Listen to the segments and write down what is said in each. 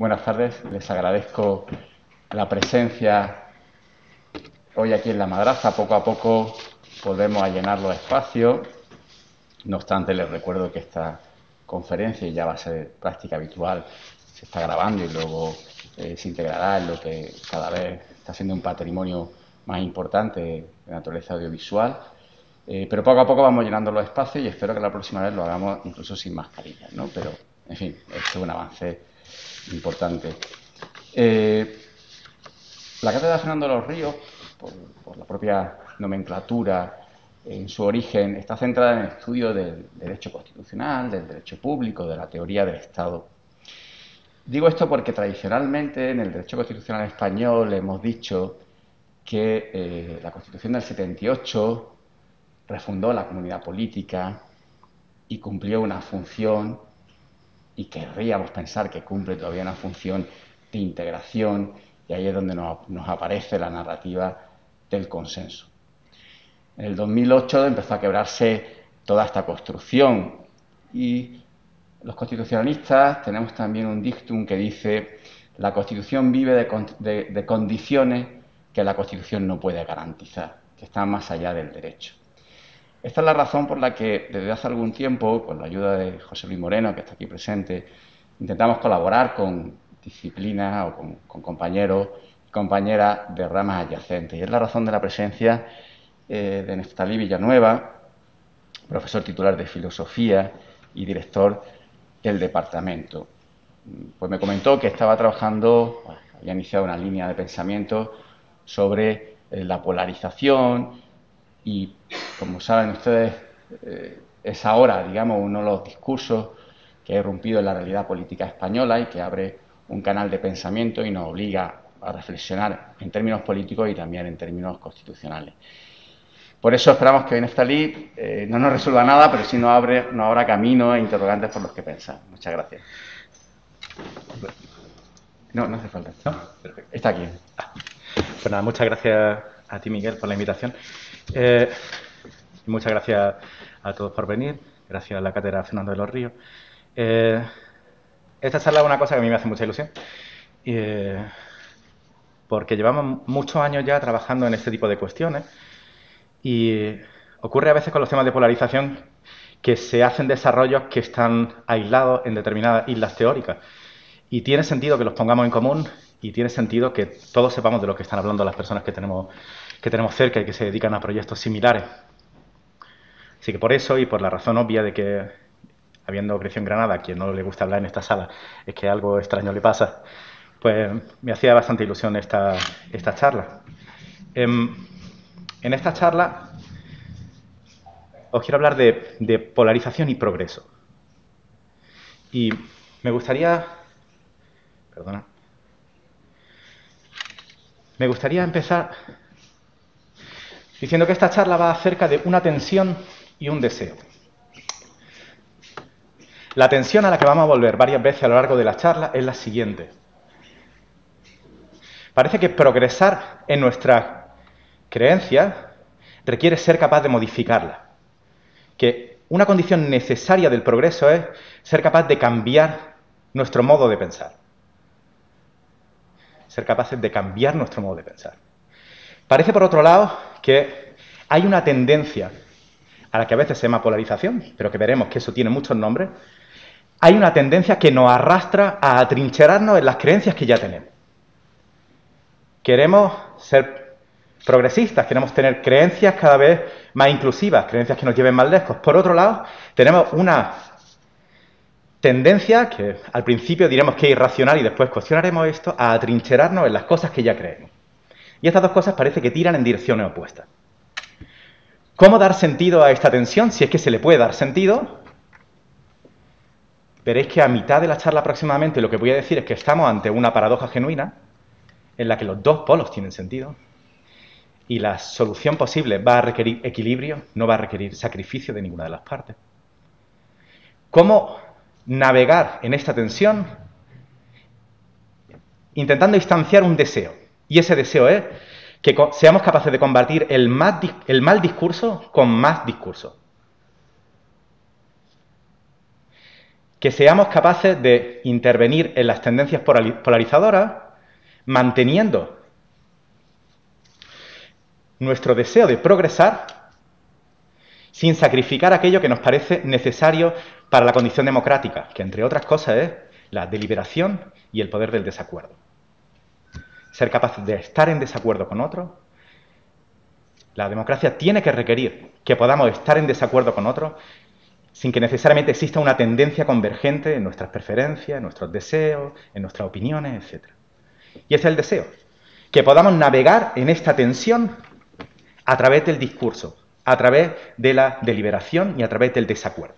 Buenas tardes, les agradezco la presencia hoy aquí en la madraza. Poco a poco volvemos llenar los espacios. No obstante, les recuerdo que esta conferencia ya va a ser práctica habitual. Se está grabando y luego eh, se integrará en lo que cada vez está siendo un patrimonio más importante de naturaleza audiovisual. Eh, pero poco a poco vamos llenando los espacios y espero que la próxima vez lo hagamos incluso sin mascarillas, ¿no? Pero, en fin, este es un avance importante. Eh, la cátedra Fernando de los Ríos, por, la propia nomenclatura, en su origen, está centrada en el estudio del derecho constitucional, del derecho público, de la teoría del Estado. Digo esto porque tradicionalmente en el derecho constitucional español hemos dicho que eh, la Constitución del 78 refundó la comunidad política y cumplió una función y querríamos pensar que cumple todavía una función de integración y ahí es donde nos, aparece la narrativa del consenso. En el 2008 empezó a quebrarse toda esta construcción y los constitucionalistas tenemos también un dictum que dice la Constitución vive de, condiciones que la Constitución no puede garantizar, que están más allá del derecho. Esta es la razón por la que desde hace algún tiempo, con la ayuda de José Luis Moreno, que está aquí presente, intentamos colaborar con disciplinas o con, compañeros y compañeras de ramas adyacentes. Y es la razón de la presencia eh, de Neftalí Villanueva, profesor titular de Filosofía y director del departamento. Pues me comentó que estaba trabajando, había iniciado una línea de pensamiento sobre eh, la polarización y, como saben ustedes, eh, es ahora, digamos, uno de los discursos que ha irrumpido en la realidad política española y que abre un canal de pensamiento y nos obliga a reflexionar en términos políticos y también en términos constitucionales. Por eso esperamos que Neftalí eh, no nos resuelva nada, pero sí nos, abre, nos abra camino e interrogantes por los que pensar. Muchas gracias. No, no hace falta. Está aquí. Pues nada, muchas gracias a ti, Miguel, por la invitación. Eh, muchas gracias a todos por venir. Gracias a la cátedra Fernando de los Ríos. Eh, esta charla es una cosa que a mí me hace mucha ilusión. Eh, porque llevamos muchos años ya trabajando en este tipo de cuestiones y ocurre a veces con los temas de polarización que se hacen desarrollos que están aislados en determinadas islas teóricas. Y tiene sentido que los pongamos en común y tiene sentido que todos sepamos de lo que están hablando las personas que tenemos, que tenemos cerca y que se dedican a proyectos similares. Así que por eso y por la razón obvia de que, habiendo crecido en Granada, a quien no le gusta hablar en esta sala, es que algo extraño le pasa, pues me hacía bastante ilusión esta, esta charla. Em, en, esta charla os quiero hablar de, de polarización y progreso. Y me gustaría... Perdona. Me gustaría empezar diciendo que esta charla va acerca de una tensión y un deseo. La tensión a la que vamos a volver varias veces a lo largo de la charla es la siguiente. Parece que progresar en nuestras creencias requiere ser capaz de modificarla. Que una condición necesaria del progreso es ser capaz de cambiar nuestro modo de pensar ser capaces de cambiar nuestro modo de pensar. Parece, por otro lado, que hay una tendencia a la que a veces se llama polarización, pero que veremos que eso tiene muchos nombres, hay una tendencia que nos arrastra a atrincherarnos en las creencias que ya tenemos. Queremos ser progresistas, queremos tener creencias cada vez más inclusivas, creencias que nos lleven más lejos. Por otro lado, tenemos una tendencia, que al principio diremos que es irracional y después cuestionaremos esto, a atrincherarnos en las cosas que ya creemos. Y estas dos cosas parece que tiran en direcciones opuestas. ¿Cómo dar sentido a esta tensión? Si es que se le puede dar sentido. Veréis que a mitad de la charla aproximadamente lo que voy a decir es que estamos ante una paradoja genuina en la que los dos polos tienen sentido y la solución posible va a requerir equilibrio, no va a requerir sacrificio de ninguna de las partes. ¿Cómo navegar en esta tensión intentando instanciar un deseo. Y ese deseo es que seamos capaces de combatir el, el mal discurso con más discurso. que seamos capaces de intervenir en las tendencias polarizadoras, manteniendo nuestro deseo de progresar sin sacrificar aquello que nos parece necesario para la condición democrática, que entre otras cosas es la deliberación y el poder del desacuerdo. Ser capaces de estar en desacuerdo con otro. La democracia tiene que requerir que podamos estar en desacuerdo con otros sin que necesariamente exista una tendencia convergente en nuestras preferencias, en nuestros deseos, en nuestras opiniones, etc. Y ese es el deseo, que podamos navegar en esta tensión a través del discurso, a través de la deliberación y a través del desacuerdo.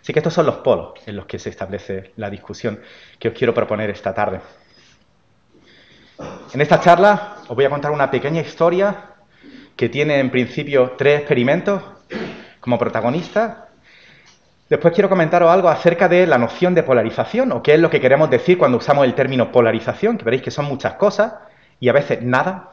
Así que estos son los polos en los que se establece la discusión que os quiero proponer esta tarde. En esta charla os voy a contar una pequeña historia que tiene en principio tres experimentos como protagonistas. Después quiero comentaros algo acerca de la noción de polarización o qué es lo que queremos decir cuando usamos el término polarización, que veréis que son muchas cosas y a veces nada.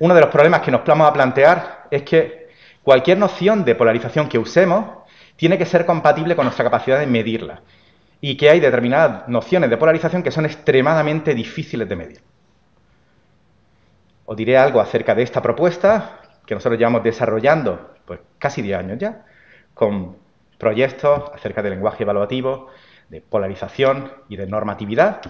Uno de los problemas que nos vamos a plantear es que cualquier noción de polarización que usemos tiene que ser compatible con nuestra capacidad de medirla y que hay determinadas nociones de polarización que son extremadamente difíciles de medir. Os diré algo acerca de esta propuesta que nosotros llevamos desarrollando pues, casi 10 años ya, con proyectos acerca del lenguaje evaluativo, de polarización y de normatividad.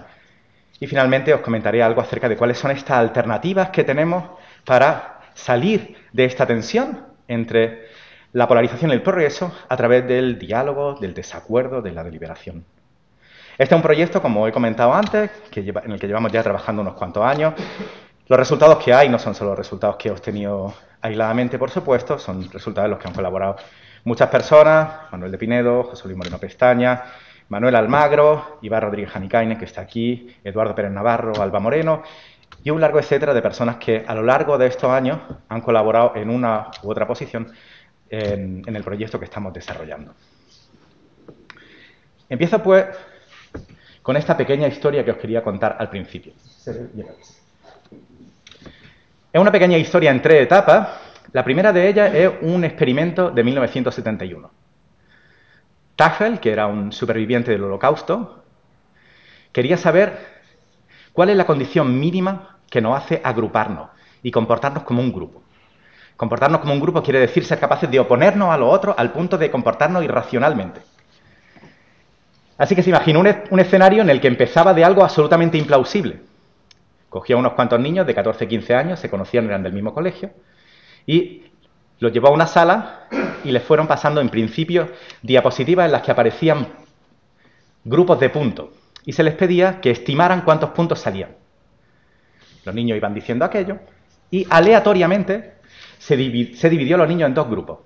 Y finalmente os comentaré algo acerca de cuáles son estas alternativas que tenemos para salir de esta tensión entre la polarización y el progreso a través del diálogo, del desacuerdo, de la deliberación. Este es un proyecto, como he comentado antes, en el que llevamos ya trabajando unos cuantos años. Los resultados que hay no son solo los resultados que he obtenido aisladamente, por supuesto, son resultados en los que han colaborado muchas personas, Manuel de Pinedo, José Luis Moreno Pestaña, Manuel Almagro, Iván Rodríguez Janicaine, que está aquí, Eduardo Pérez Navarro, Alba Moreno, y un largo etcétera de personas que a lo largo de estos años han colaborado en una u otra posición en, el proyecto que estamos desarrollando. Empiezo pues con esta pequeña historia que os quería contar al principio. Es una pequeña historia en tres etapas. La primera de ellas es un experimento de 1971. Tafel, que era un superviviente del holocausto, quería saber cuál es la condición mínima que nos hace agruparnos y comportarnos como un grupo. Comportarnos como un grupo quiere decir ser capaces de oponernos a los otros al punto de comportarnos irracionalmente. Así que se imaginó un, escenario en el que empezaba de algo absolutamente implausible. Cogía a unos cuantos niños de 14, 15 años, se conocían, eran del mismo colegio, y los llevó a una sala y les fueron pasando en principio diapositivas en las que aparecían grupos de puntos y se les pedía que estimaran cuántos puntos salían. Los niños iban diciendo aquello y aleatoriamente se, dividió a los niños en dos grupos.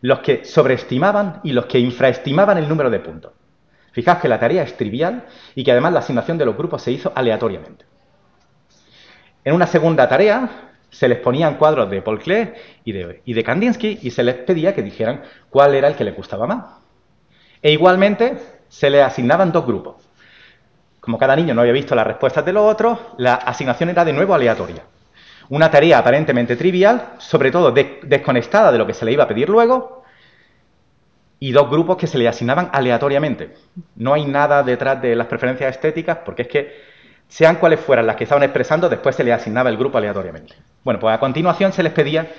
Los que sobreestimaban y los que infraestimaban el número de puntos. Fijaos que la tarea es trivial y que además la asignación de los grupos se hizo aleatoriamente. En una segunda tarea se les ponían cuadros de Paul Klee y de, y de Kandinsky y se les pedía que dijeran cuál era el que les gustaba más. E igualmente se les asignaban dos grupos. Como cada niño no había visto las respuestas de los otros, la asignación era de nuevo aleatoria. Una tarea aparentemente trivial, sobre todo desconectada de lo que se le iba a pedir luego, y dos grupos que se le asignaban aleatoriamente. No hay nada detrás de las preferencias estéticas, porque es que, sean cuales fueran las que estaban expresando, después se les asignaba el grupo aleatoriamente. Bueno, pues a continuación se les pedía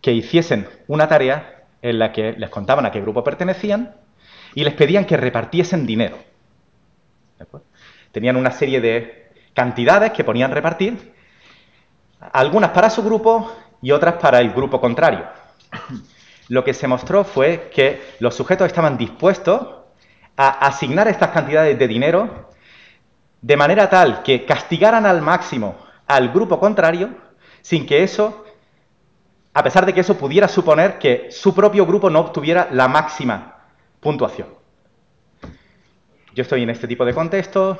que hiciesen una tarea en la que les contaban a qué grupo pertenecían y les pedían que repartiesen dinero. Tenían una serie de cantidades que ponían repartir algunas para su grupo y otras para el grupo contrario. Lo que se mostró fue que los sujetos estaban dispuestos a asignar estas cantidades de dinero de manera tal que castigaran al máximo al grupo contrario sin que eso, a pesar de que eso pudiera suponer que su propio grupo no obtuviera la máxima puntuación. Yo estoy en este tipo de contexto,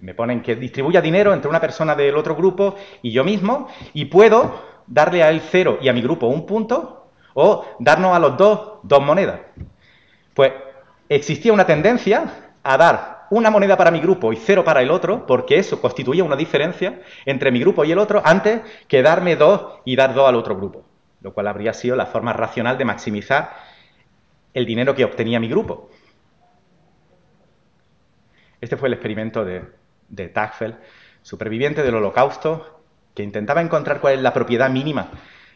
me ponen que distribuya dinero entre una persona del otro grupo y yo mismo, y puedo darle a él cero y a mi grupo un punto, o darnos a los dos dos monedas. Pues existía una tendencia a dar una moneda para mi grupo y cero para el otro, porque eso constituía una diferencia entre mi grupo y el otro, antes que darme dos y dar dos al otro grupo, lo cual habría sido la forma racional de maximizar el dinero que obtenía mi grupo. Este fue el experimento de, de superviviente del holocausto, que intentaba encontrar cuál es la propiedad mínima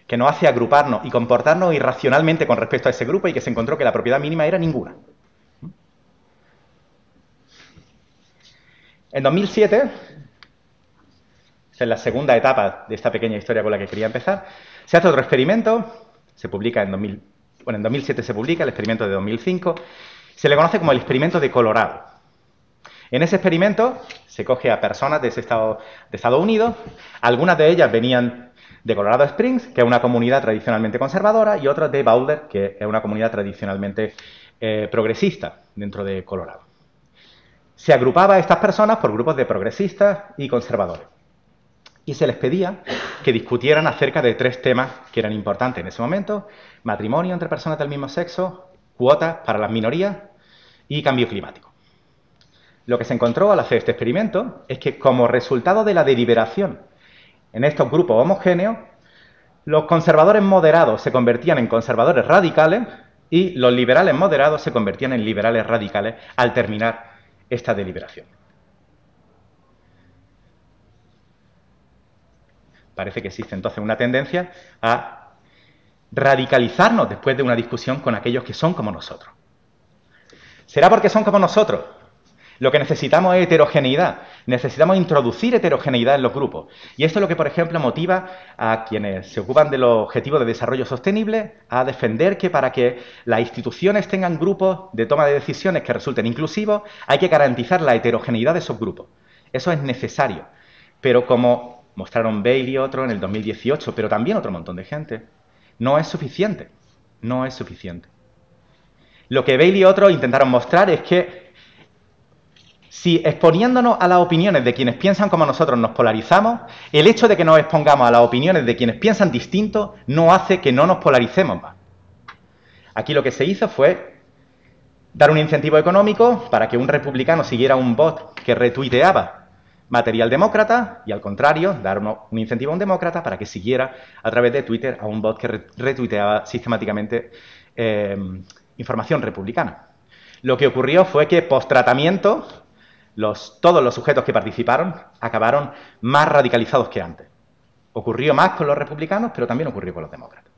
que nos hace agruparnos y comportarnos irracionalmente con respecto a ese grupo y que se encontró que la propiedad mínima era ninguna. En 2007, esta es la segunda etapa de esta pequeña historia con la que quería empezar, se hace otro experimento, se publica en 2000, bueno, en 2007 se publica el experimento de 2005, se le conoce como el experimento de Colorado. En ese experimento se coge a personas de ese estado de Estados Unidos, algunas de ellas venían de Colorado Springs, que es una comunidad tradicionalmente conservadora, y otras de Boulder, que es una comunidad tradicionalmente eh, progresista dentro de Colorado. Se agrupaba a estas personas por grupos de progresistas y conservadores. Y se les pedía que discutieran acerca de tres temas que eran importantes en ese momento, matrimonio entre personas del mismo sexo, cuotas para las minorías y cambio climático. Lo que se encontró al hacer este experimento es que como resultado de la deliberación en estos grupos homogéneos, los conservadores moderados se convertían en conservadores radicales y los liberales moderados se convertían en liberales radicales al terminar esta deliberación. Parece que existe entonces una tendencia a radicalizarnos después de una discusión con aquellos que son como nosotros. ¿Será porque son como nosotros? Lo que necesitamos es heterogeneidad. Necesitamos introducir heterogeneidad en los grupos. Y esto es lo que, por ejemplo, motiva a quienes se ocupan de los objetivos de desarrollo sostenible a defender que para que las instituciones tengan grupos de toma de decisiones que resulten inclusivos, hay que garantizar la heterogeneidad de esos grupos. Eso es necesario. Pero como mostraron Bailey y otros en el 2018, pero también otro montón de gente, no es suficiente. No es suficiente. Lo que Bailey y otros intentaron mostrar es que si exponiéndonos a las opiniones de quienes piensan como nosotros nos polarizamos, el hecho de que nos expongamos a las opiniones de quienes piensan distinto no hace que no nos polaricemos más. Aquí lo que se hizo fue dar un incentivo económico para que un republicano siguiera un bot que retuiteaba material demócrata y al contrario, dar un incentivo a un demócrata para que siguiera a través de Twitter a un bot que retuiteaba sistemáticamente eh, información republicana. Lo que ocurrió fue que post tratamiento todos los sujetos que participaron acabaron más radicalizados que antes. Ocurrió más con los republicanos, pero también ocurrió con los demócratas.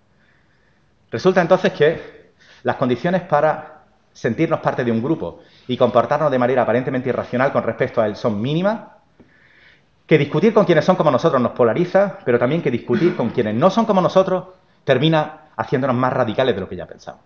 Resulta entonces que las condiciones para sentirnos parte de un grupo y comportarnos de manera aparentemente irracional con respecto a él son mínimas, que discutir con quienes son como nosotros nos polariza, pero también que discutir con quienes no son como nosotros termina haciéndonos más radicales de lo que ya pensamos.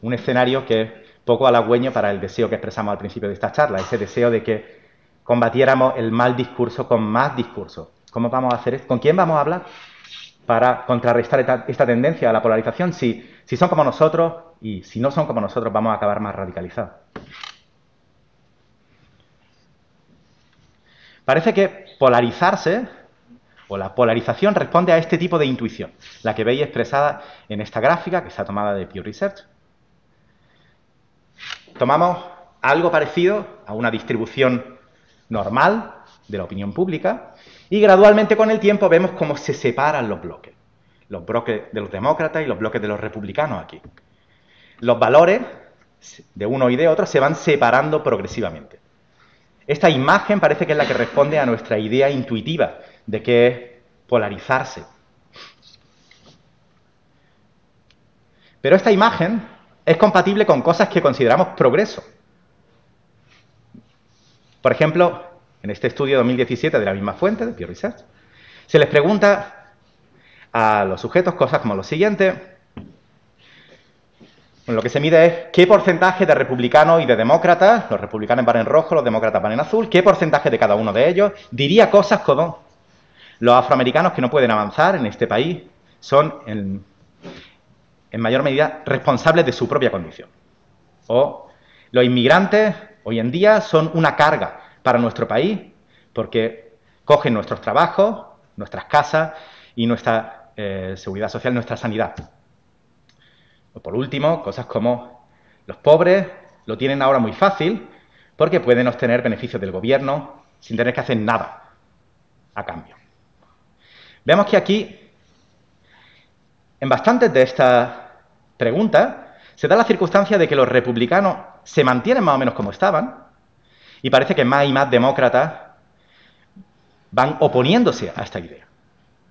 Un escenario que poco halagüeño para el deseo que expresamos al principio de esta charla, ese deseo de que combatiéramos el mal discurso con más discurso. ¿Cómo vamos a hacer esto? ¿Con quién vamos a hablar para contrarrestar esta, tendencia a la polarización? Si, si son como nosotros y si no son como nosotros, vamos a acabar más radicalizados. Parece que polarizarse o la polarización responde a este tipo de intuición, la que veis expresada en esta gráfica que está tomada de Pew Research, tomamos algo parecido a una distribución normal de la opinión pública y gradualmente con el tiempo vemos cómo se separan los bloques. Los bloques de los demócratas y los bloques de los republicanos aquí. Los valores de uno y de otro se van separando progresivamente. Esta imagen parece que es la que responde a nuestra idea intuitiva de que es polarizarse. Pero esta imagen es compatible con cosas que consideramos progreso. Por ejemplo, en este estudio 2017 de la misma fuente, de Pew Research, se les pregunta a los sujetos cosas como lo siguiente. lo que se mide es qué porcentaje de republicanos y de demócratas, los republicanos van en rojo, los demócratas van en azul, qué porcentaje de cada uno de ellos diría cosas como los afroamericanos que no pueden avanzar en este país son en, en mayor medida responsables de su propia condición. O los inmigrantes hoy en día son una carga para nuestro país porque cogen nuestros trabajos, nuestras casas y nuestra eh, seguridad social, nuestra sanidad. O por último, cosas como los pobres lo tienen ahora muy fácil porque pueden obtener beneficios del gobierno sin tener que hacer nada a cambio. Vemos que aquí en bastantes de estas preguntas se da la circunstancia de que los republicanos se mantienen más o menos como estaban, y parece que más y más demócratas van oponiéndose a esta idea.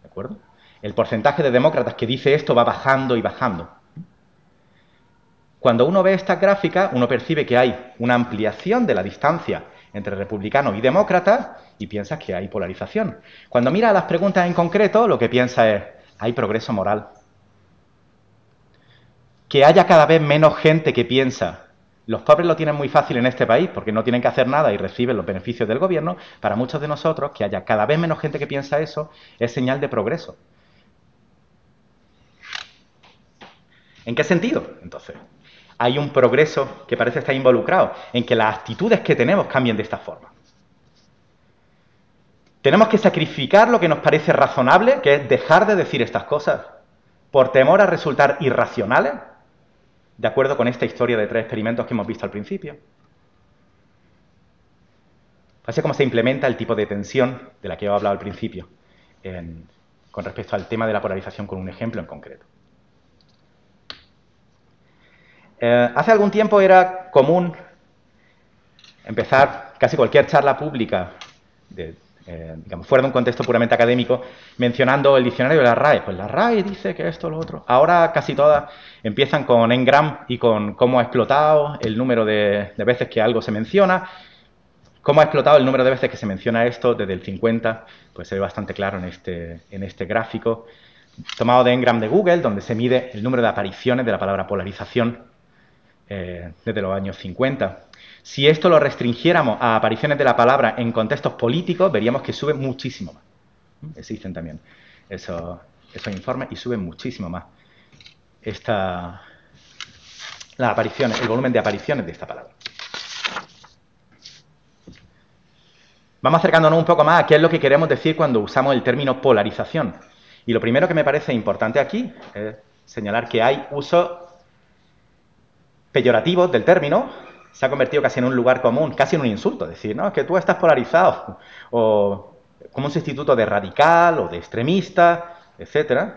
¿De acuerdo? El porcentaje de demócratas que dice esto va bajando y bajando. Cuando uno ve esta gráfica, uno percibe que hay una ampliación de la distancia entre republicanos y demócratas y piensa que hay polarización. Cuando mira las preguntas en concreto, lo que piensa es, hay progreso moral. Que haya cada vez menos gente que piensa, los pobres lo tienen muy fácil en este país porque no tienen que hacer nada y reciben los beneficios del gobierno, para muchos de nosotros, que haya cada vez menos gente que piensa eso, es señal de progreso. ¿En qué sentido? Entonces, hay un progreso que parece estar involucrado en que las actitudes que tenemos cambien de esta forma. Tenemos que sacrificar lo que nos parece razonable, que es dejar de decir estas cosas, por temor a resultar irracionales, de acuerdo con esta historia de tres experimentos que hemos visto al principio. Así es como se implementa el tipo de tensión de la que he hablado al principio, con respecto al tema de la polarización con un ejemplo en concreto. Eh, hace algún tiempo era común empezar casi cualquier charla pública, de, eh, digamos, fuera de un contexto puramente académico, mencionando el diccionario de la RAE. Pues la RAE dice que esto, lo otro. Ahora casi todas empiezan con engram y con cómo ha explotado el número de, veces que algo se menciona. Cómo ha explotado el número de veces que se menciona esto desde el 50, pues se ve bastante claro en este, en este gráfico tomado de Engram de Google, donde se mide el número de apariciones de la palabra polarización eh, desde los años 50. Si esto lo restringiéramos a apariciones de la palabra en contextos políticos, veríamos que sube muchísimo más. Existen también esos, informes y suben muchísimo más esta, las apariciones, el volumen de apariciones de esta palabra. Vamos acercándonos un poco más a qué es lo que queremos decir cuando usamos el término polarización. Y lo primero que me parece importante aquí es señalar que hay uso peyorativos del término se ha convertido casi en un lugar común, casi en un insulto, decir, no, es que tú estás polarizado, o como un sustituto de radical o de extremista, etc.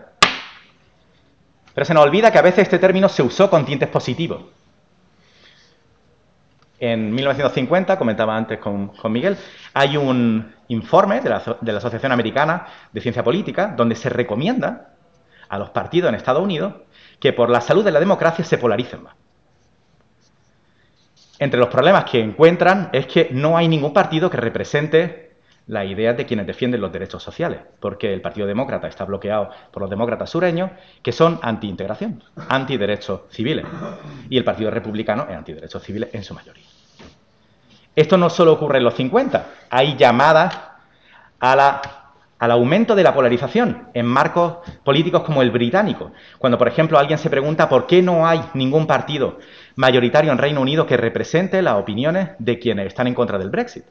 Pero se nos olvida que a veces este término se usó con tintes positivos. En 1950, comentaba antes con, Miguel, hay un informe de la, de la Asociación Americana de Ciencia Política donde se recomienda a los partidos en Estados Unidos que por la salud de la democracia se polaricen más. Entre los problemas que encuentran es que no hay ningún partido que represente la idea de quienes defienden los derechos sociales, porque el Partido Demócrata está bloqueado por los demócratas sureños, que son anti-integración, anti-derechos civiles, y el Partido Republicano es anti-derechos civiles en su mayoría. Esto no solo ocurre en los 50, hay llamadas al aumento de la polarización en marcos políticos como el británico. Cuando, por ejemplo, alguien se pregunta por qué no hay ningún partido mayoritario en Reino Unido que represente las opiniones de quienes están en contra del Brexit.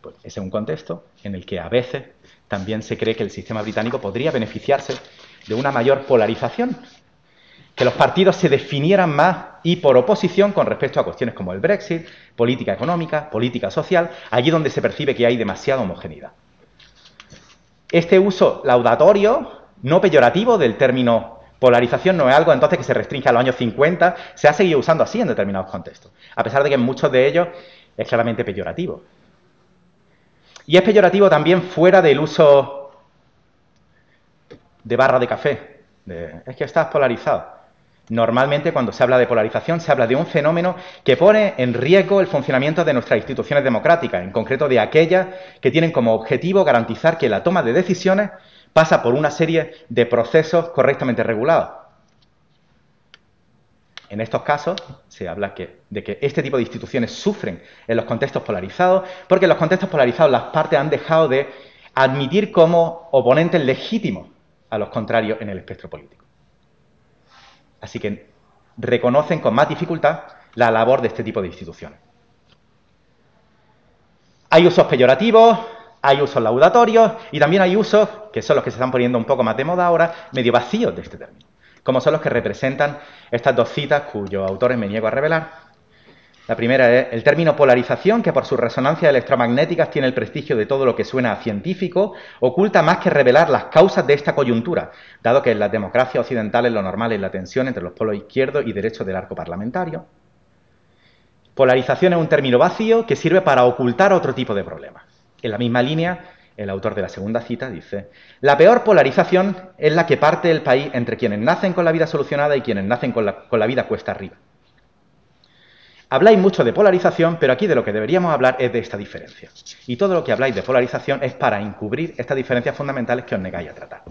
Pues ese es un contexto en el que a veces también se cree que el sistema británico podría beneficiarse de una mayor polarización, que los partidos se definieran más y por oposición con respecto a cuestiones como el Brexit, política económica, política social, allí donde se percibe que hay demasiada homogeneidad. Este uso laudatorio, no peyorativo del término polarización no es algo entonces que se restringe a los años 50, se ha seguido usando así en determinados contextos, a pesar de que en muchos de ellos es claramente peyorativo. Y es peyorativo también fuera del uso de barra de café, es que estás polarizado. Normalmente cuando se habla de polarización se habla de un fenómeno que pone en riesgo el funcionamiento de nuestras instituciones democráticas, en concreto de aquellas que tienen como objetivo garantizar que la toma de decisiones pasa por una serie de procesos correctamente regulados. En estos casos se habla de que este tipo de instituciones sufren en los contextos polarizados, porque en los contextos polarizados las partes han dejado de admitir como oponentes legítimos a los contrarios en el espectro político. Así que reconocen con más dificultad la labor de este tipo de instituciones. Hay usos peyorativos, hay usos laudatorios y también hay usos, que son los que se están poniendo un poco más de moda ahora, medio vacíos de este término, como son los que representan estas dos citas cuyos autores me niego a revelar, la primera es el término polarización, que por sus resonancias electromagnéticas tiene el prestigio de todo lo que suena a científico, oculta más que revelar las causas de esta coyuntura, dado que en las democracias occidentales lo normal es la tensión entre los polos izquierdo y derecho del arco parlamentario. Polarización es un término vacío que sirve para ocultar otro tipo de problemas. En la misma línea, el autor de la segunda cita dice, la peor polarización es la que parte el país entre quienes nacen con la vida solucionada y quienes nacen con la, con la vida cuesta arriba. Habláis mucho de polarización, pero aquí de lo que deberíamos hablar es de esta diferencia. Y todo lo que habláis de polarización es para encubrir estas diferencias fundamentales que os negáis a tratar.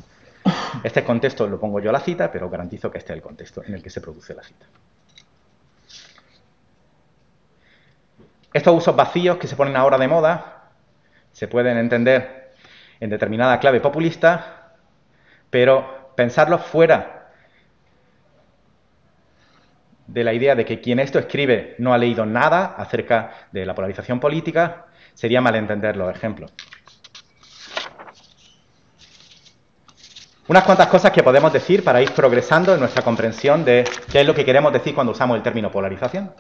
Este contexto lo pongo yo a la cita, pero garantizo que este es el contexto en el que se produce la cita. Estos usos vacíos que se ponen ahora de moda se pueden entender en determinada clave populista, pero pensarlos fuera de la idea de que quien esto escribe no ha leído nada acerca de la polarización política sería malentender los ejemplos. Unas cuantas cosas que podemos decir para ir progresando en nuestra comprensión de qué es lo que queremos decir cuando usamos el término polarización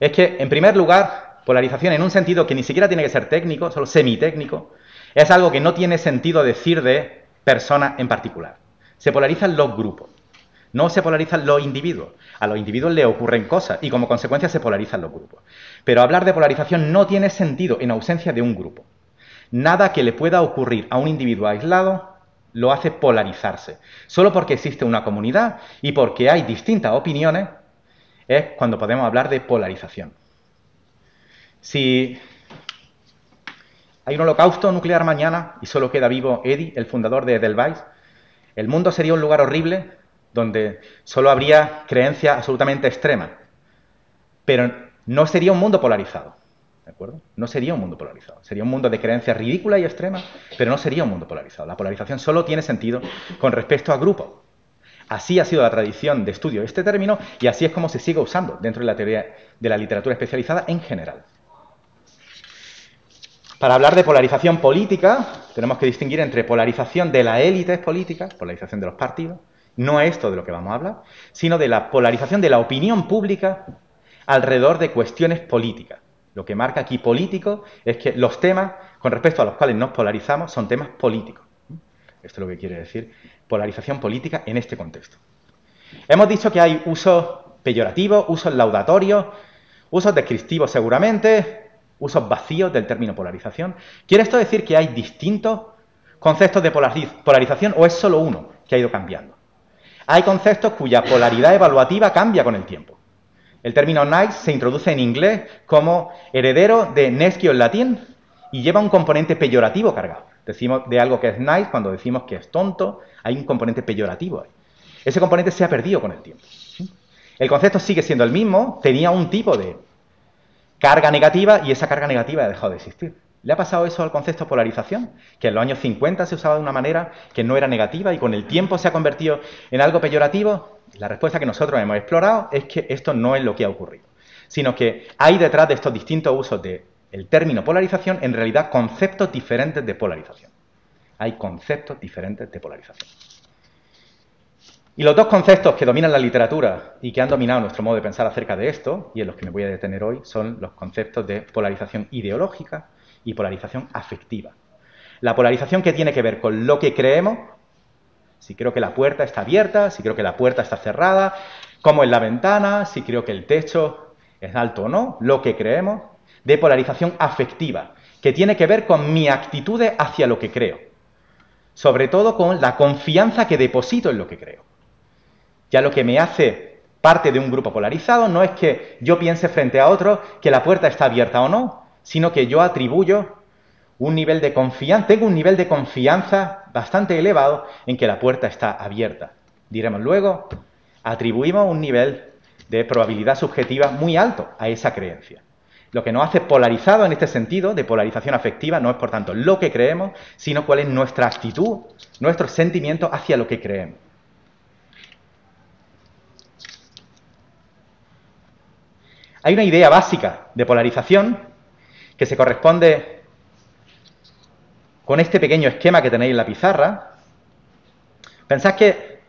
es que, en primer lugar, polarización en un sentido que ni siquiera tiene que ser técnico, solo semitécnico, es algo que no tiene sentido decir de personas en particular. Se polarizan los grupos, no se polarizan los individuos. A los individuos le ocurren cosas y como consecuencia se polarizan los grupos. Pero hablar de polarización no tiene sentido en ausencia de un grupo. Nada que le pueda ocurrir a un individuo aislado lo hace polarizarse. Solo porque existe una comunidad y porque hay distintas opiniones, es cuando podemos hablar de polarización. Si hay un holocausto nuclear mañana y solo queda vivo Eddie, el fundador de Edelweiss, el mundo sería un lugar horrible donde solo habría creencias absolutamente extremas. Pero no sería un mundo polarizado. ¿De acuerdo? No sería un mundo polarizado. Sería un mundo de creencias ridículas y extremas, pero no sería un mundo polarizado. La polarización solo tiene sentido con respecto a grupos. Así ha sido la tradición de estudio de este término y así es como se sigue usando dentro de la teoría de la literatura especializada en general. Para hablar de polarización política, tenemos que distinguir entre polarización de la élite política, polarización de los partidos, no es esto de lo que vamos a hablar, sino de la polarización de la opinión pública alrededor de cuestiones políticas. Lo que marca aquí político es que los temas con respecto a los cuales nos polarizamos son temas políticos. Esto es lo que quiere decir polarización política en este contexto. Hemos dicho que hay usos peyorativos, usos laudatorios, usos descriptivos seguramente, usos vacíos del término polarización. ¿Quiere esto decir que hay distintos conceptos de polarización o es solo uno que ha ido cambiando? Hay conceptos cuya polaridad evaluativa cambia con el tiempo. El término nice se introduce en inglés como heredero de nescio en latín y lleva un componente peyorativo cargado. Decimos de algo que es nice cuando decimos que es tonto, hay un componente peyorativo ahí. Ese componente se ha perdido con el tiempo. El concepto sigue siendo el mismo, tenía un tipo de carga negativa y esa carga negativa ha dejado de existir. ¿Le ha pasado eso al concepto polarización? Que en los años 50 se usaba de una manera que no era negativa y con el tiempo se ha convertido en algo peyorativo. La respuesta que nosotros hemos explorado es que esto no es lo que ha ocurrido, sino que hay detrás de estos distintos usos del término polarización en realidad conceptos diferentes de polarización hay conceptos diferentes de polarización. Y los dos conceptos que dominan la literatura y que han dominado nuestro modo de pensar acerca de esto, y en los que me voy a detener hoy, son los conceptos de polarización ideológica y polarización afectiva. La polarización que tiene que ver con lo que creemos, si creo que la puerta está abierta, si creo que la puerta está cerrada, cómo es la ventana, si creo que el techo es alto o no, lo que creemos, de polarización afectiva, que tiene que ver con mi actitud hacia lo que creo sobre todo con la confianza que deposito en lo que creo. Ya lo que me hace parte de un grupo polarizado no es que yo piense frente a otro que la puerta está abierta o no, sino que yo atribuyo un nivel de confianza, tengo un nivel de confianza bastante elevado en que la puerta está abierta. Diremos luego, atribuimos un nivel de probabilidad subjetiva muy alto a esa creencia. Lo que nos hace polarizado en este sentido, de polarización afectiva, no es por tanto lo que creemos, sino cuál es nuestra actitud, nuestro sentimiento hacia lo que creemos. Hay una idea básica de polarización que se corresponde con este pequeño esquema que tenéis en la pizarra. Pensad que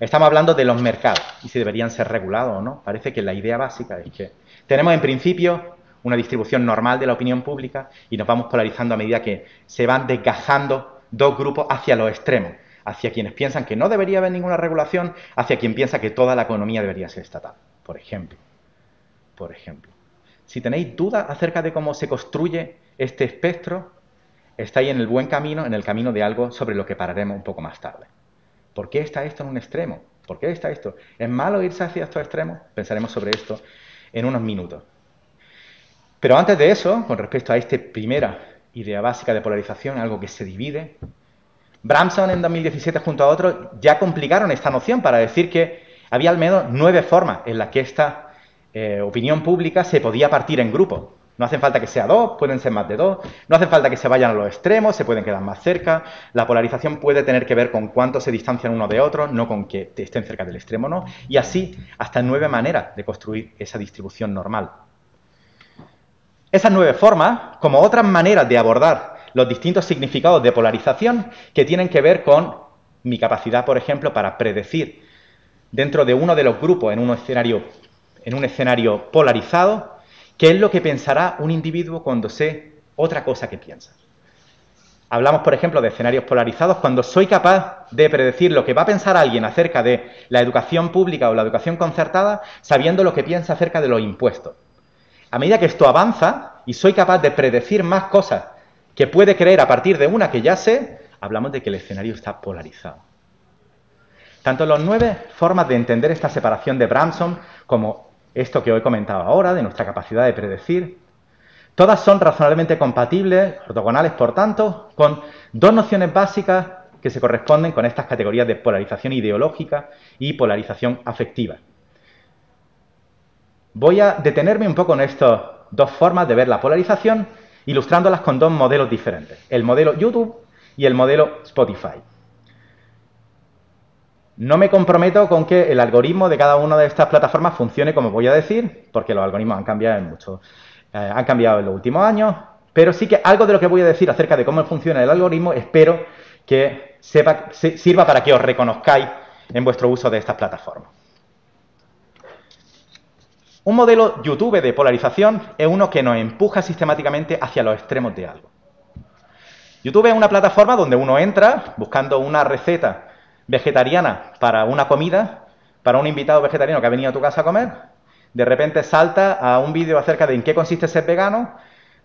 estamos hablando de los mercados y si deberían ser regulados o no. Parece que la idea básica es que tenemos en principio una distribución normal de la opinión pública y nos vamos polarizando a medida que se van desgajando dos grupos hacia los extremos, hacia quienes piensan que no debería haber ninguna regulación, hacia quien piensa que toda la economía debería ser estatal, por ejemplo. Por ejemplo. Si tenéis dudas acerca de cómo se construye este espectro, estáis en el buen camino, en el camino de algo sobre lo que pararemos un poco más tarde. ¿Por qué está esto en un extremo? ¿Por qué está esto? ¿Es malo irse hacia estos extremos? Pensaremos sobre esto en unos minutos. Pero antes de eso, con respecto a esta primera idea básica de polarización, algo que se divide, Bramson en 2017 junto a otros ya complicaron esta noción para decir que había al menos nueve formas en las que esta eh, opinión pública se podía partir en grupos. No hace falta que sea dos, pueden ser más de dos. No hace falta que se vayan a los extremos, se pueden quedar más cerca. La polarización puede tener que ver con cuánto se distancian uno de otro, no con que estén cerca del extremo no. Y así hasta nueve maneras de construir esa distribución normal. Esas nueve formas, como otras maneras de abordar los distintos significados de polarización que tienen que ver con mi capacidad, por ejemplo, para predecir dentro de uno de los grupos en un escenario, en un escenario polarizado ¿Qué es lo que pensará un individuo cuando sé otra cosa que piensa? Hablamos, por ejemplo, de escenarios polarizados cuando soy capaz de predecir lo que va a pensar alguien acerca de la educación pública o la educación concertada, sabiendo lo que piensa acerca de los impuestos. A medida que esto avanza y soy capaz de predecir más cosas que puede creer a partir de una que ya sé, hablamos de que el escenario está polarizado. Tanto las nueve formas de entender esta separación de Bramson como esto que hoy he comentado ahora, de nuestra capacidad de predecir. Todas son razonablemente compatibles, ortogonales, por tanto, con dos nociones básicas que se corresponden con estas categorías de polarización ideológica y polarización afectiva. Voy a detenerme un poco en estas dos formas de ver la polarización, ilustrándolas con dos modelos diferentes, el modelo YouTube y el modelo Spotify. No me comprometo con que el algoritmo de cada una de estas plataformas funcione como voy a decir, porque los algoritmos han cambiado en mucho, eh, han cambiado en los últimos años, pero sí que algo de lo que voy a decir acerca de cómo funciona el algoritmo espero que sirva para que os reconozcáis en vuestro uso de estas plataformas. Un modelo YouTube de polarización es uno que nos empuja sistemáticamente hacia los extremos de algo. YouTube es una plataforma donde uno entra buscando una receta vegetariana para una comida, para un invitado vegetariano que ha venido a tu casa a comer, de repente salta a un vídeo acerca de en qué consiste ser vegano,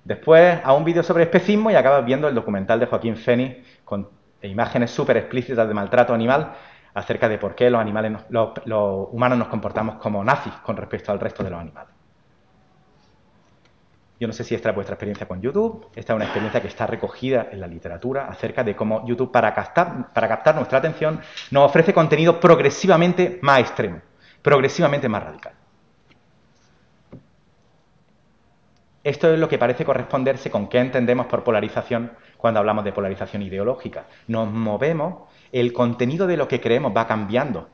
después a un vídeo sobre especismo y acabas viendo el documental de Joaquín Fénix con imágenes súper explícitas de maltrato animal acerca de por qué los, animales, los humanos nos comportamos como nazis con respecto al resto de los animales. Yo no sé si esta es vuestra experiencia con YouTube. Esta es una experiencia que está recogida en la literatura acerca de cómo YouTube, para captar, para captar nuestra atención, nos ofrece contenido progresivamente más extremo, progresivamente más radical. Esto es lo que parece corresponderse con qué entendemos por polarización cuando hablamos de polarización ideológica. Nos movemos, el contenido de lo que creemos va cambiando.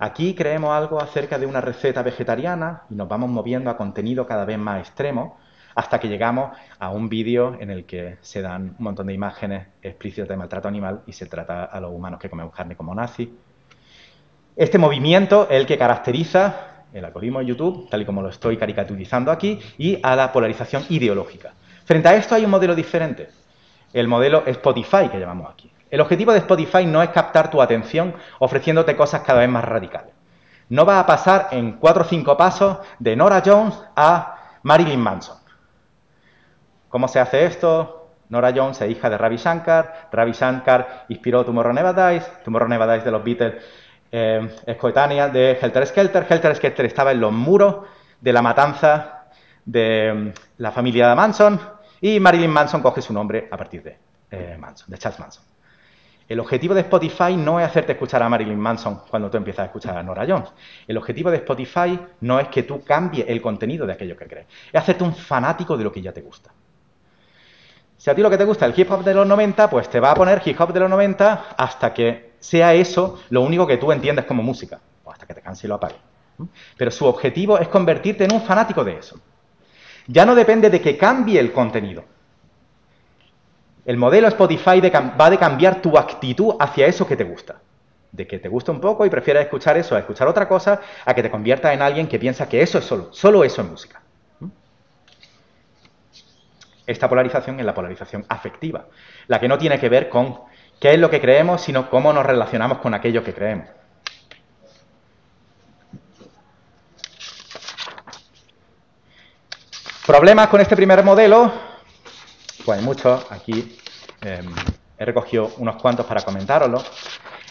Aquí creemos algo acerca de una receta vegetariana y nos vamos moviendo a contenido cada vez más extremo, hasta que llegamos a un vídeo en el que se dan un montón de imágenes explícitas de maltrato animal y se trata a los humanos que comemos carne como nazis. Este movimiento es el que caracteriza el algoritmo de YouTube, tal y como lo estoy caricaturizando aquí, y a la polarización ideológica. Frente a esto hay un modelo diferente, el modelo Spotify que llamamos aquí. El objetivo de Spotify no es captar tu atención ofreciéndote cosas cada vez más radicales. No va a pasar en cuatro o cinco pasos de Nora Jones a Marilyn Manson. ¿Cómo se hace esto? Nora Jones es hija de Ravi Shankar. Ravi Shankar inspiró Tomorrow Never Dies. Tomorrow Never Dies de los Beatles eh, es coetánea de Helter Skelter. Helter Skelter estaba en los muros de la matanza de mm, la familia de Manson y Marilyn Manson coge su nombre a partir de eh, Manson, de Charles Manson. El objetivo de Spotify no es hacerte escuchar a Marilyn Manson cuando tú empiezas a escuchar a Nora Jones. El objetivo de Spotify no es que tú cambies el contenido de aquello que crees, es hacerte un fanático de lo que ya te gusta. Si a ti lo que te gusta el hip hop de los 90, pues te va a poner hip hop de los 90 hasta que sea eso lo único que tú entiendes como música, o hasta que te canse y lo apague. Pero su objetivo es convertirte en un fanático de eso. Ya no depende de que cambie el contenido. El modelo Spotify va a cambiar tu actitud hacia eso que te gusta. De que te gusta un poco y prefieras escuchar eso a escuchar otra cosa, a que te conviertas en alguien que piensa que eso es solo, solo eso es música. Esta polarización es la polarización afectiva, la que no tiene que ver con qué es lo que creemos, sino cómo nos relacionamos con aquello que creemos. Problemas con este primer modelo, pues hay muchos, aquí em, he recogido unos cuantos para comentároslo.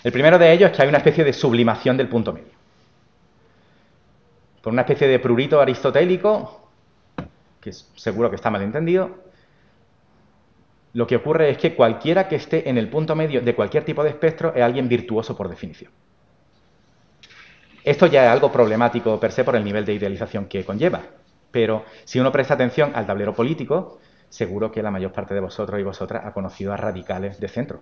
El primero de ellos es que hay una especie de sublimación del punto medio. Por una especie de prurito aristotélico, que seguro que está mal entendido, lo que ocurre es que cualquiera que esté en el punto medio de cualquier tipo de espectro es alguien virtuoso por definición. Esto ya es algo problemático per se por el nivel de idealización que conlleva, pero si uno presta atención al tablero político, seguro que la mayor parte de vosotros y vosotras ha conocido a radicales de centro.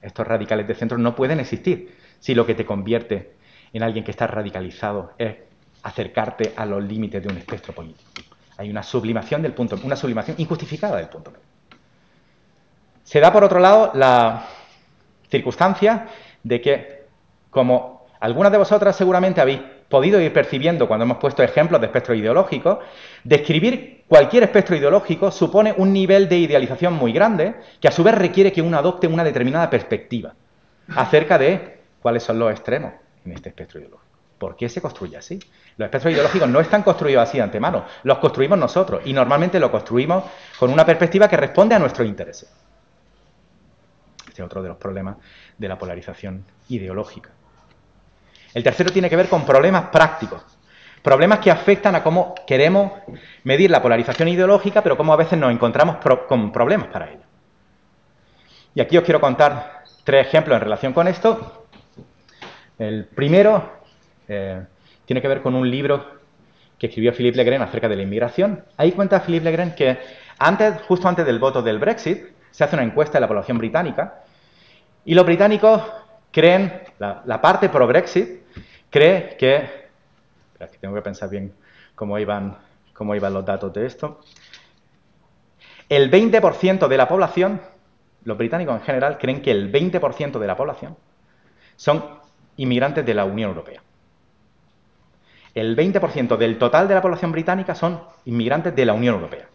Estos radicales de centro no pueden existir si lo que te convierte en alguien que está radicalizado es acercarte a los límites de un espectro político. Hay una sublimación del punto, una sublimación injustificada del punto medio. Se da, por otro lado, la circunstancia de que, como algunas de vosotras seguramente habéis podido ir percibiendo cuando hemos puesto ejemplos de espectro ideológico, describir cualquier espectro ideológico supone un nivel de idealización muy grande que a su vez requiere que uno adopte una determinada perspectiva acerca de cuáles son los extremos en este espectro ideológico. ¿Por qué se construye así? Los espectros ideológicos no están construidos así de antemano, los construimos nosotros y normalmente lo construimos con una perspectiva que responde a nuestros intereses. Este es otro de los problemas de la polarización ideológica. El tercero tiene que ver con problemas prácticos. Problemas que afectan a cómo queremos medir la polarización ideológica, pero cómo a veces nos encontramos con problemas para ello. Y aquí os quiero contar tres ejemplos en relación con esto. El primero eh, tiene que ver con un libro que escribió Philippe Legren acerca de la inmigración. Ahí cuenta Philippe Legren que antes, justo antes del voto del Brexit, se hace una encuesta de la población británica y los británicos creen, la, parte pro-Brexit, cree que... Aquí tengo que pensar bien cómo iban, cómo iban los datos de esto. El 20% de la población, los británicos en general, creen que el 20% de la población son inmigrantes de la Unión Europea. El 20% del total de la población británica son inmigrantes de la Unión Europea.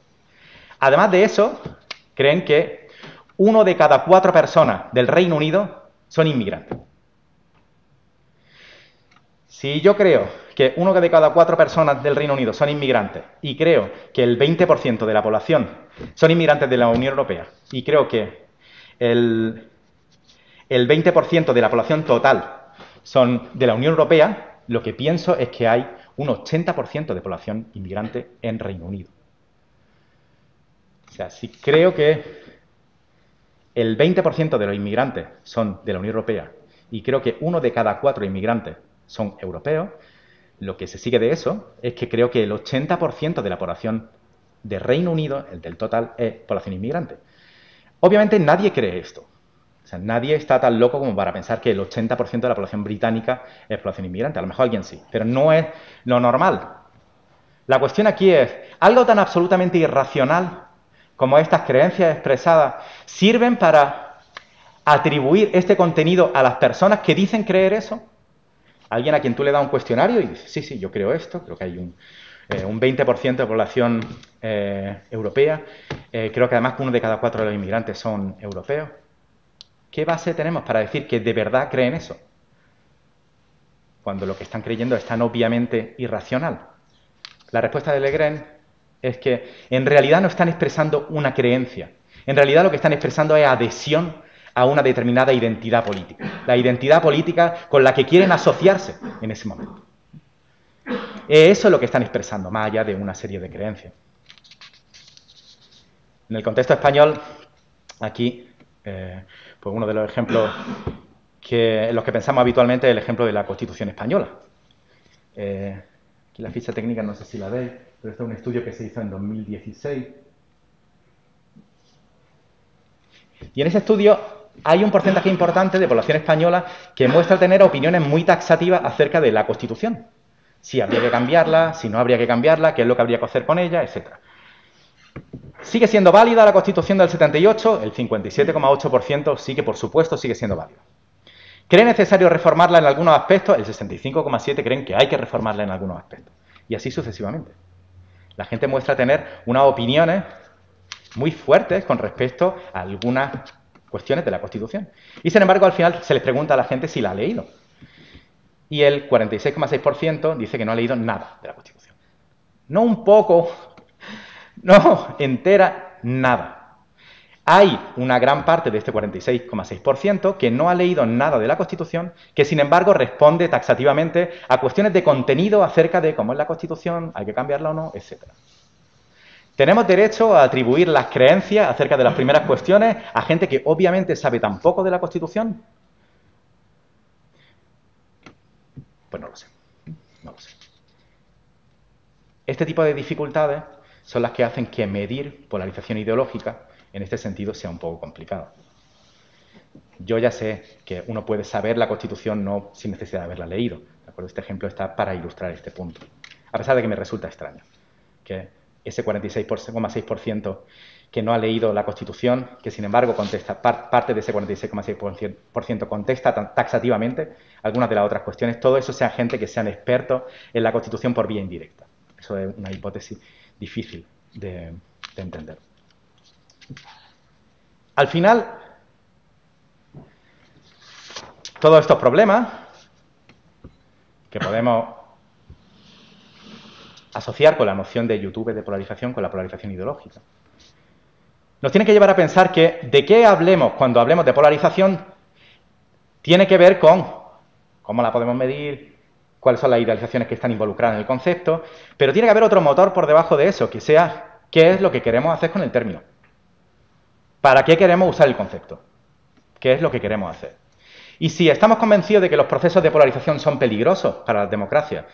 Además de eso, creen que uno de cada cuatro personas del Reino Unido son inmigrantes. Si yo creo que uno de cada cuatro personas del Reino Unido son inmigrantes y creo que el 20% de la población son inmigrantes de la Unión Europea y creo que el, el 20% de la población total son de la Unión Europea, lo que pienso es que hay un 80% de población inmigrante en Reino Unido. O sea, si creo que el 20% de los inmigrantes son de la Unión Europea y creo que uno de cada cuatro inmigrantes son europeos, lo que se sigue de eso es que creo que el 80% de la población de Reino Unido, el del total, es población inmigrante. Obviamente nadie cree esto. O sea, nadie está tan loco como para pensar que el 80% de la población británica es población inmigrante. A lo mejor alguien sí, pero no es lo normal. La cuestión aquí es, algo tan absolutamente irracional como estas creencias expresadas, sirven para atribuir este contenido a las personas que dicen creer eso. Alguien a quien tú le das un cuestionario y dice, sí, sí, yo creo esto, creo que hay un, 20% eh, de población eh, europea, eh, creo que además uno de cada cuatro de los inmigrantes son europeos. ¿Qué base tenemos para decir que de verdad creen eso? Cuando lo que están creyendo es tan obviamente irracional. La respuesta de Legren es que en realidad no están expresando una creencia. En realidad lo que están expresando es adhesión a una determinada identidad política. La identidad política con la que quieren asociarse en ese momento. Eso es lo que están expresando, más allá de una serie de creencias. En el contexto español, aquí, eh, pues uno de los ejemplos que, en los que pensamos habitualmente es el ejemplo de la Constitución española. Eh, la ficha técnica no sé si la veis pero este es un estudio que se hizo en 2016. Y en ese estudio hay un porcentaje importante de población española que muestra tener opiniones muy taxativas acerca de la Constitución. Si habría que cambiarla, si no habría que cambiarla, qué es lo que habría que hacer con ella, etc. ¿Sigue siendo válida la Constitución del 78? El 57,8% sí que, por supuesto, sigue siendo válida. ¿Cree necesario reformarla en algunos aspectos? El 65,7% creen que hay que reformarla en algunos aspectos. Y así sucesivamente. La gente muestra tener unas opiniones muy fuertes con respecto a algunas cuestiones de la Constitución. Y sin embargo, al final se les pregunta a la gente si la ha leído. Y el 46,6% dice que no ha leído nada de la Constitución. No un poco, No entera nada. Hay una gran parte de este 46,6% que no ha leído nada de la Constitución, que sin embargo responde taxativamente a cuestiones de contenido acerca de cómo es la Constitución, hay que cambiarla o no, etc. Tenemos derecho a atribuir las creencias acerca de las primeras cuestiones a gente que obviamente sabe tan poco de la Constitución. Pues no lo sé. No lo sé. Este tipo de dificultades son las que hacen que medir polarización ideológica en este sentido sea un poco complicado. Yo ya sé que uno puede saber la Constitución no sin necesidad de haberla leído. ¿de? Este ejemplo está para ilustrar este punto. A pesar de que me resulta extraño que ese 46,6% que no ha leído la Constitución, que sin embargo contesta parte de ese 46,6% contesta taxativamente algunas de las otras cuestiones, todo eso sea gente que sean expertos en la Constitución por vía indirecta. Eso es una hipótesis difícil de entender. Al final, todos estos problemas que podemos asociar con la noción de YouTube de polarización, con la polarización ideológica, nos tienen que llevar a pensar que de qué hablemos cuando hablemos de polarización tiene que ver con cómo la podemos medir, cuáles son las idealizaciones que están involucradas en el concepto, pero tiene que haber otro motor por debajo de eso, que sea qué es lo que queremos hacer con el término. ¿Para qué queremos usar el concepto? ¿Qué es lo que queremos hacer? Y si estamos convencidos de que los procesos de polarización son peligrosos para las democracias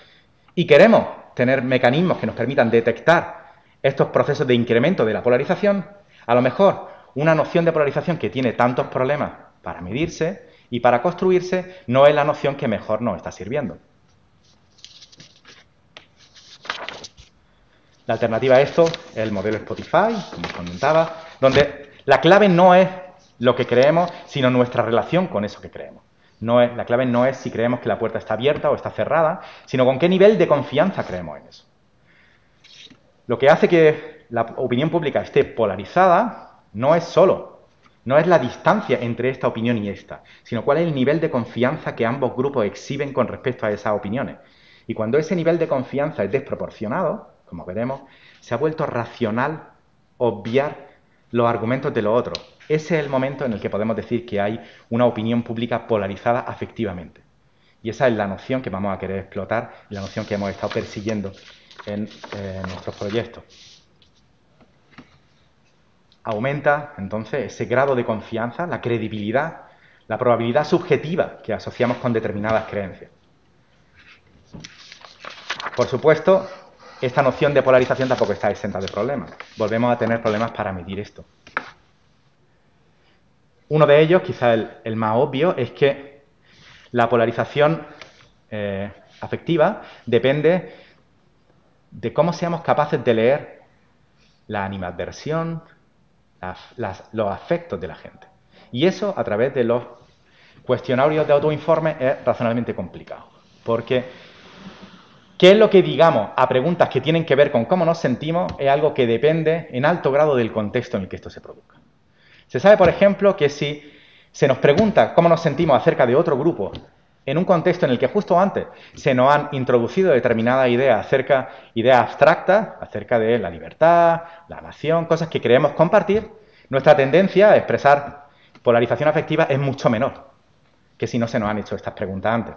y queremos tener mecanismos que nos permitan detectar estos procesos de incremento de la polarización, a lo mejor una noción de polarización que tiene tantos problemas para medirse y para construirse no es la noción que mejor nos está sirviendo. La alternativa a esto es el modelo Spotify, como os comentaba, donde la clave no es lo que creemos, sino nuestra relación con eso que creemos. No es, la clave no es si creemos que la puerta está abierta o está cerrada, sino con qué nivel de confianza creemos en eso. Lo que hace que la opinión pública esté polarizada no es solo, no es la distancia entre esta opinión y esta, sino cuál es el nivel de confianza que ambos grupos exhiben con respecto a esas opiniones. Y cuando ese nivel de confianza es desproporcionado, como veremos, se ha vuelto racional obviar los argumentos de los otros. Ese es el momento en el que podemos decir que hay una opinión pública polarizada afectivamente. Y esa es la noción que vamos a querer explotar la noción que hemos estado persiguiendo en, nuestros proyectos. Aumenta entonces ese grado de confianza, la credibilidad, la probabilidad subjetiva que asociamos con determinadas creencias. Por supuesto, esta noción de polarización tampoco está exenta de problemas. Volvemos a tener problemas para medir esto. Uno de ellos, quizá el, más obvio, es que la polarización eh, afectiva depende de cómo seamos capaces de leer la animadversión, los afectos de la gente. Y eso, a través de los cuestionarios de autoinforme, es razonablemente complicado. Porque ¿Qué es lo que digamos a preguntas que tienen que ver con cómo nos sentimos? Es algo que depende en alto grado del contexto en el que esto se produzca. Se sabe, por ejemplo, que si se nos pregunta cómo nos sentimos acerca de otro grupo, en un contexto en el que justo antes se nos han introducido determinadas ideas acerca, ideas abstractas, acerca de la libertad, la nación, cosas que queremos compartir, nuestra tendencia a expresar polarización afectiva es mucho menor que si no se nos han hecho estas preguntas antes.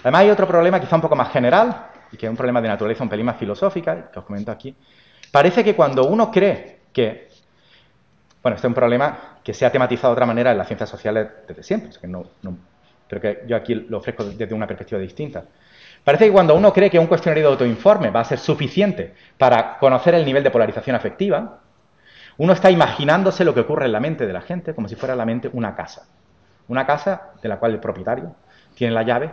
Además hay otro problema quizá un poco más general, y que es un problema de naturaleza un pelín más filosófica, que os comento aquí. Parece que cuando uno cree que... Bueno, este es un problema que se ha tematizado de otra manera en las ciencias sociales desde siempre, pero que yo aquí lo ofrezco desde una perspectiva distinta. Parece que cuando uno cree que un cuestionario de autoinforme va a ser suficiente para conocer el nivel de polarización afectiva, uno está imaginándose lo que ocurre en la mente de la gente como si fuera la mente una casa. Una casa de la cual el propietario tiene la llave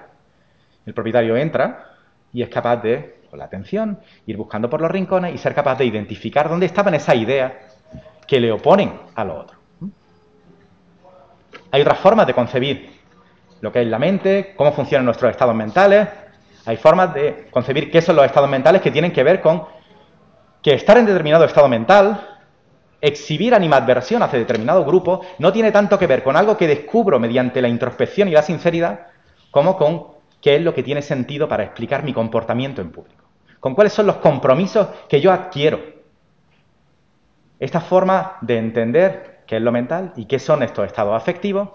el propietario entra y es capaz de, con la atención, ir buscando por los rincones y ser capaz de identificar dónde estaban esas ideas que le oponen a lo otro. Hay otras formas de concebir lo que es la mente, cómo funcionan nuestros estados mentales. Hay formas de concebir qué son los estados mentales que tienen que ver con que estar en determinado estado mental, exhibir animadversión hacia determinado grupo, no tiene tanto que ver con algo que descubro mediante la introspección y la sinceridad, como con qué es lo que tiene sentido para explicar mi comportamiento en público. con cuáles son los compromisos que yo adquiero. Esta forma de entender qué es lo mental y qué son estos estados afectivos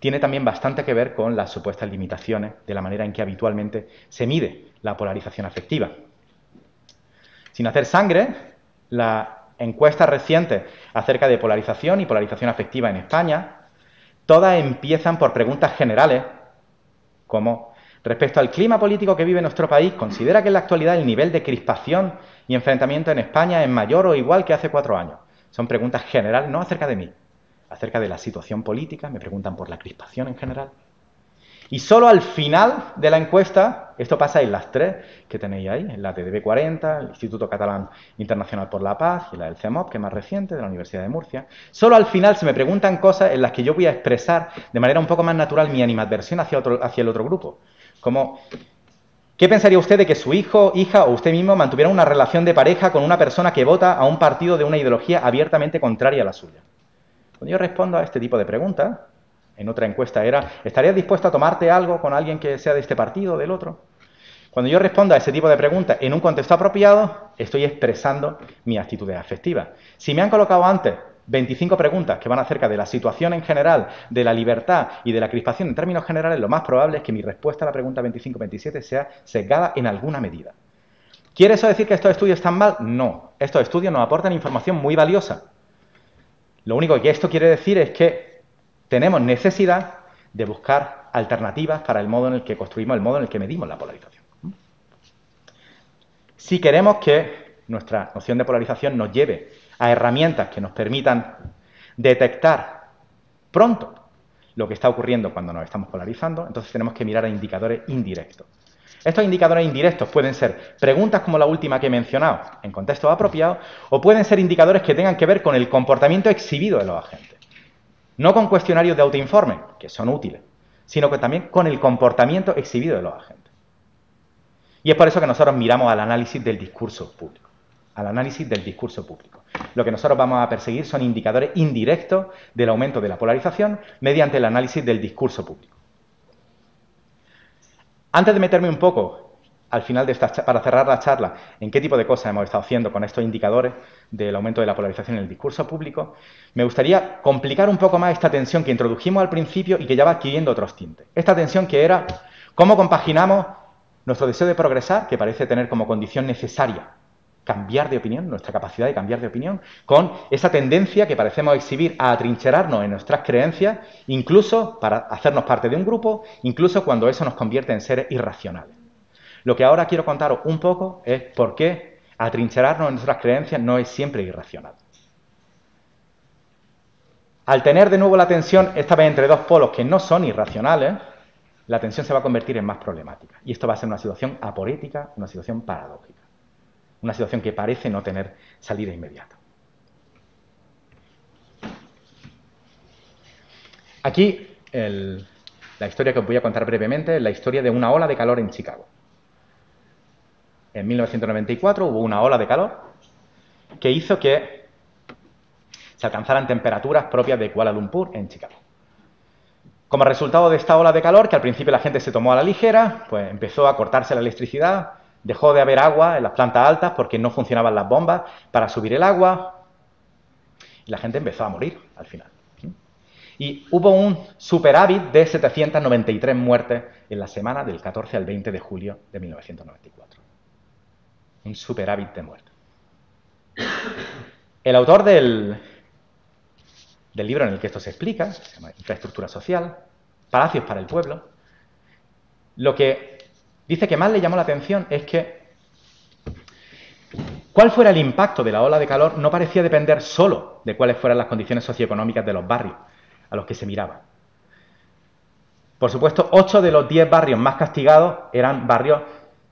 tiene también bastante que ver con las supuestas limitaciones de la manera en que habitualmente se mide la polarización afectiva. Sin hacer sangre, la encuesta reciente acerca de polarización y polarización afectiva en España, todas empiezan por preguntas generales, como respecto al clima político que vive nuestro país, ¿considera que en la actualidad el nivel de crispación y enfrentamiento en España es mayor o igual que hace cuatro años? Son preguntas generales, no acerca de mí, acerca de la situación política, me preguntan por la crispación en general. Y solo al final de la encuesta, esto pasa en las tres que tenéis ahí, en la de DB40, el Instituto Catalán Internacional por la Paz y la del CEMOP, que es más reciente, de la Universidad de Murcia, solo al final se me preguntan cosas en las que yo voy a expresar de manera un poco más natural mi animadversión hacia, otro, hacia el otro grupo. Como, ¿qué pensaría usted de que su hijo, hija o usted mismo mantuviera una relación de pareja con una persona que vota a un partido de una ideología abiertamente contraria a la suya? Cuando yo respondo a este tipo de preguntas, en otra encuesta era, ¿estarías dispuesto a tomarte algo con alguien que sea de este partido o del otro? Cuando yo respondo a ese tipo de preguntas en un contexto apropiado, estoy expresando mi actitud afectiva. Si me han colocado antes 25 preguntas que van acerca de la situación en general, de la libertad y de la crispación en términos generales, lo más probable es que mi respuesta a la pregunta 25-27 sea sesgada en alguna medida. ¿Quiere eso decir que estos estudios están mal? No. Estos estudios nos aportan información muy valiosa. Lo único que esto quiere decir es que tenemos necesidad de buscar alternativas para el modo en el que construimos, el modo en el que medimos la polarización. Si queremos que nuestra noción de polarización nos lleve a herramientas que nos permitan detectar pronto lo que está ocurriendo cuando nos estamos polarizando, entonces tenemos que mirar a indicadores indirectos. Estos indicadores indirectos pueden ser preguntas como la última que he mencionado en contextos apropiados o pueden ser indicadores que tengan que ver con el comportamiento exhibido de los agentes. No con cuestionarios de autoinforme, que son útiles, sino que también con el comportamiento exhibido de los agentes. Y es por eso que nosotros miramos al análisis del discurso público. Al análisis del discurso público. Lo que nosotros vamos a perseguir son indicadores indirectos del aumento de la polarización mediante el análisis del discurso público. Antes de meterme un poco al final de esta, para cerrar la charla, en qué tipo de cosas hemos estado haciendo con estos indicadores del aumento de la polarización en el discurso público, me gustaría complicar un poco más esta tensión que introdujimos al principio y que ya va adquiriendo otros tintes. Esta tensión que era cómo compaginamos nuestro deseo de progresar, que parece tener como condición necesaria cambiar de opinión, nuestra capacidad de cambiar de opinión, con esa tendencia que parecemos exhibir a atrincherarnos en nuestras creencias, incluso para hacernos parte de un grupo, incluso cuando eso nos convierte en seres irracionales. Lo que ahora quiero contaros un poco es por qué atrincherarnos en nuestras creencias no es siempre irracional. Al tener de nuevo la tensión, esta vez entre dos polos que no son irracionales, la tensión se va a convertir en más problemática. Y esto va a ser una situación aporética, una situación paradójica. Una situación que parece no tener salida inmediata. Aquí la historia que os voy a contar brevemente es la historia de una ola de calor en Chicago en 1994 hubo una ola de calor que hizo que se alcanzaran temperaturas propias de Kuala Lumpur en Chicago. Como resultado de esta ola de calor, que al principio la gente se tomó a la ligera, pues empezó a cortarse la electricidad, dejó de haber agua en las plantas altas porque no funcionaban las bombas para subir el agua, y la gente empezó a morir al final. Y hubo un superávit de 793 muertes en la semana del 14 al 20 de julio de 1994 un superávit de muerte. El autor del, del libro en el que esto se explica, se llama Infraestructura Social, Palacios para el Pueblo, lo que dice que más le llamó la atención es que cuál fuera el impacto de la ola de calor no parecía depender solo de cuáles fueran las condiciones socioeconómicas de los barrios a los que se miraba. Por supuesto, ocho de los diez barrios más castigados eran barrios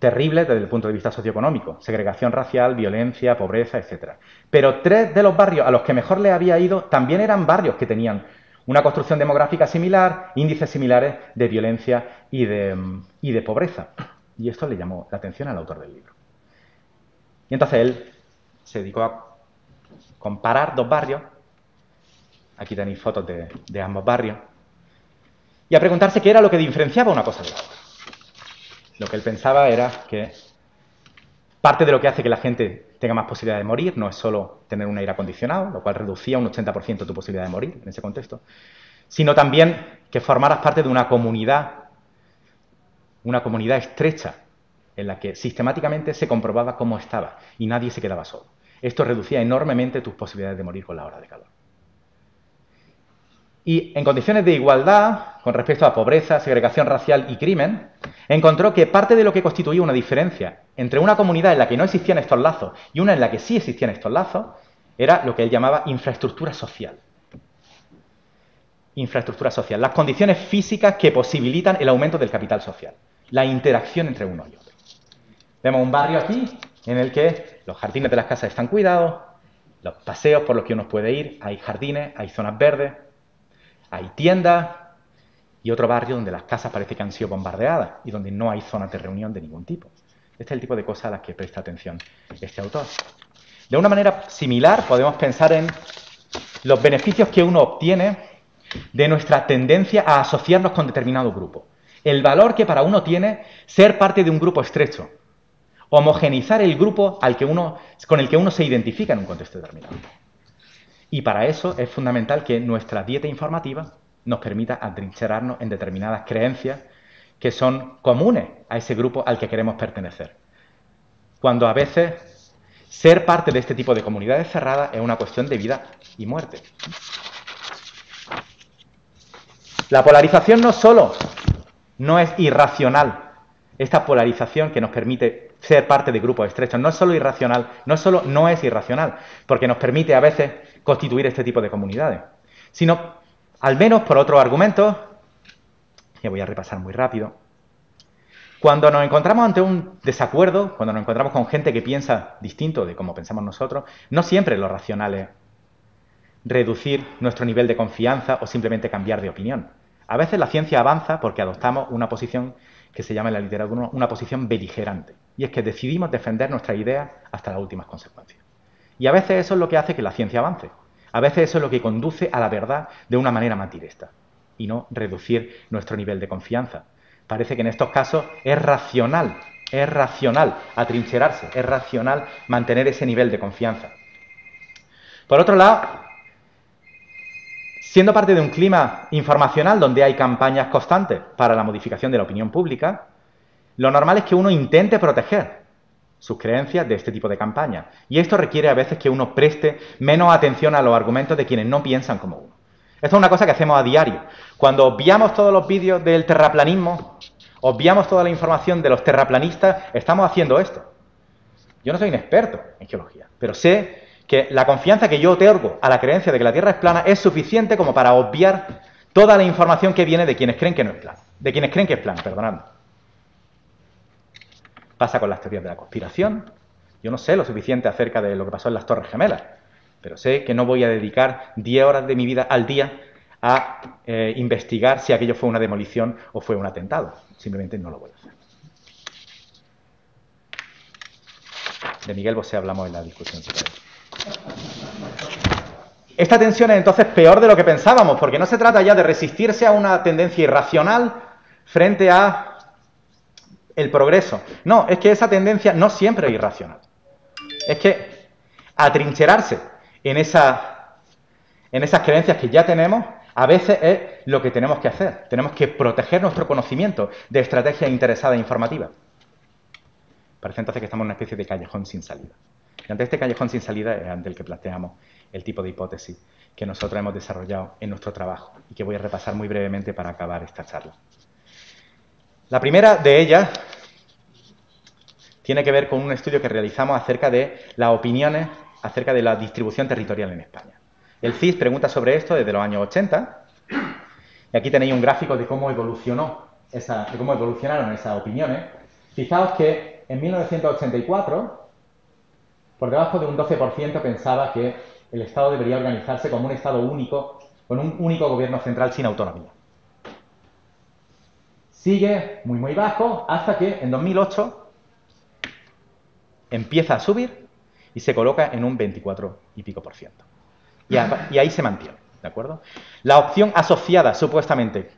terribles desde el punto de vista socioeconómico, segregación racial, violencia, pobreza, etc. Pero tres de los barrios a los que mejor le había ido también eran barrios que tenían una construcción demográfica similar, índices similares de violencia y de, y de pobreza. Y esto le llamó la atención al autor del libro. Y entonces él se dedicó a comparar dos barrios, aquí tenéis fotos de, de ambos barrios, y a preguntarse qué era lo que diferenciaba una cosa de la otra. Lo que él pensaba era que Parte de lo que hace que la gente tenga más posibilidad de morir no es solo tener un aire acondicionado, lo cual reducía un 80% tu posibilidad de morir en ese contexto, sino también que formaras parte de una comunidad, una comunidad estrecha, en la que sistemáticamente se comprobaba cómo estaba y nadie se quedaba solo. Esto reducía enormemente tus posibilidades de morir con la hora de calor. Y en condiciones de igualdad, con respecto a pobreza, segregación racial y crimen, encontró que parte de lo que constituía una diferencia entre una comunidad en la que no existían estos lazos y una en la que sí existían estos lazos era lo que él llamaba infraestructura social. Infraestructura social, las condiciones físicas que posibilitan el aumento del capital social, la interacción entre uno y otro. Vemos un barrio aquí en el que los jardines de las casas están cuidados, los paseos por los que uno puede ir, hay jardines, hay zonas verdes, hay tiendas y otro barrio donde las casas parece que han sido bombardeadas y donde no hay zonas de reunión de ningún tipo. Este es el tipo de cosas a las que presta atención este autor. De una manera similar podemos pensar en los beneficios que uno obtiene de nuestra tendencia a asociarnos con determinado grupo. El valor que para uno tiene ser parte de un grupo estrecho. Homogenizar el grupo al que uno, con el que uno se identifica en un contexto determinado. Y para eso es fundamental que nuestra dieta informativa nos permita atrincherarnos en determinadas creencias que son comunes a ese grupo al que queremos pertenecer. Cuando a veces ser parte de este tipo de comunidades cerradas es una cuestión de vida y muerte. La polarización no solo no es irracional, esta polarización que nos permite ser parte de grupos estrechos, no es solo irracional, no solo no es irracional, porque nos permite a veces constituir este tipo de comunidades, sino, al menos por otros argumentos, que voy a repasar muy rápido, cuando nos encontramos ante un desacuerdo, cuando nos encontramos con gente que piensa distinto de cómo pensamos nosotros, no siempre lo racional es reducir nuestro nivel de confianza o simplemente cambiar de opinión. A veces la ciencia avanza porque adoptamos una posición que se llama en la literatura una posición beligerante, y es que decidimos defender nuestra idea hasta las últimas consecuencias. Y a veces eso es lo que hace que la ciencia avance. A veces eso es lo que conduce a la verdad de una manera más directa y no reducir nuestro nivel de confianza. Parece que en estos casos es racional, es racional atrincherarse, es racional mantener ese nivel de confianza. Por otro lado, siendo parte de un clima informacional donde hay campañas constantes para la modificación de la opinión pública, lo normal es que uno intente proteger sus creencias de este tipo de campañas. Y esto requiere a veces que uno preste menos atención a los argumentos de quienes no piensan como uno. Esto es una cosa que hacemos a diario. Cuando obviamos todos los vídeos del terraplanismo, obviamos toda la información de los terraplanistas, estamos haciendo esto. Yo no soy un experto en geología, pero sé que la confianza que yo otorgo a la creencia de que la Tierra es plana es suficiente como para obviar toda la información que viene de quienes creen que no es plana, de quienes creen que es plana, perdonadme. Pasa con las teorías de la conspiración. Yo no sé lo suficiente acerca de lo que pasó en las Torres Gemelas, pero sé que no voy a dedicar 10 horas de mi vida al día a eh, investigar si aquello fue una demolición o fue un atentado. Simplemente no lo voy a hacer. De Miguel Bosé hablamos en la discusión. Esta tensión es entonces peor de lo que pensábamos, porque no se trata ya de resistirse a una tendencia irracional frente a el progreso. No, es que esa tendencia no siempre es irracional. Es que atrincherarse en, esa, en esas creencias que ya tenemos, a veces es lo que tenemos que hacer. Tenemos que proteger nuestro conocimiento de estrategia interesada e informativa. Parece entonces que estamos en una especie de callejón sin salida. Y ante este callejón sin salida es ante el que planteamos el tipo de hipótesis que nosotros hemos desarrollado en nuestro trabajo y que voy a repasar muy brevemente para acabar esta charla. La primera de ellas tiene que ver con un estudio que realizamos acerca de las opiniones acerca de la distribución territorial en España. El CIS pregunta sobre esto desde los años 80 y aquí tenéis un gráfico de cómo evolucionó esa, cómo evolucionaron esas opiniones. Fijaos que en 1984 por debajo de un 12% pensaba que el Estado debería organizarse como un Estado único, con un único gobierno central sin autonomía. Sigue muy muy bajo hasta que en 2008 empieza a subir y se coloca en un 24 y pico por ciento. Y, ahí se mantiene, ¿de acuerdo? La opción asociada supuestamente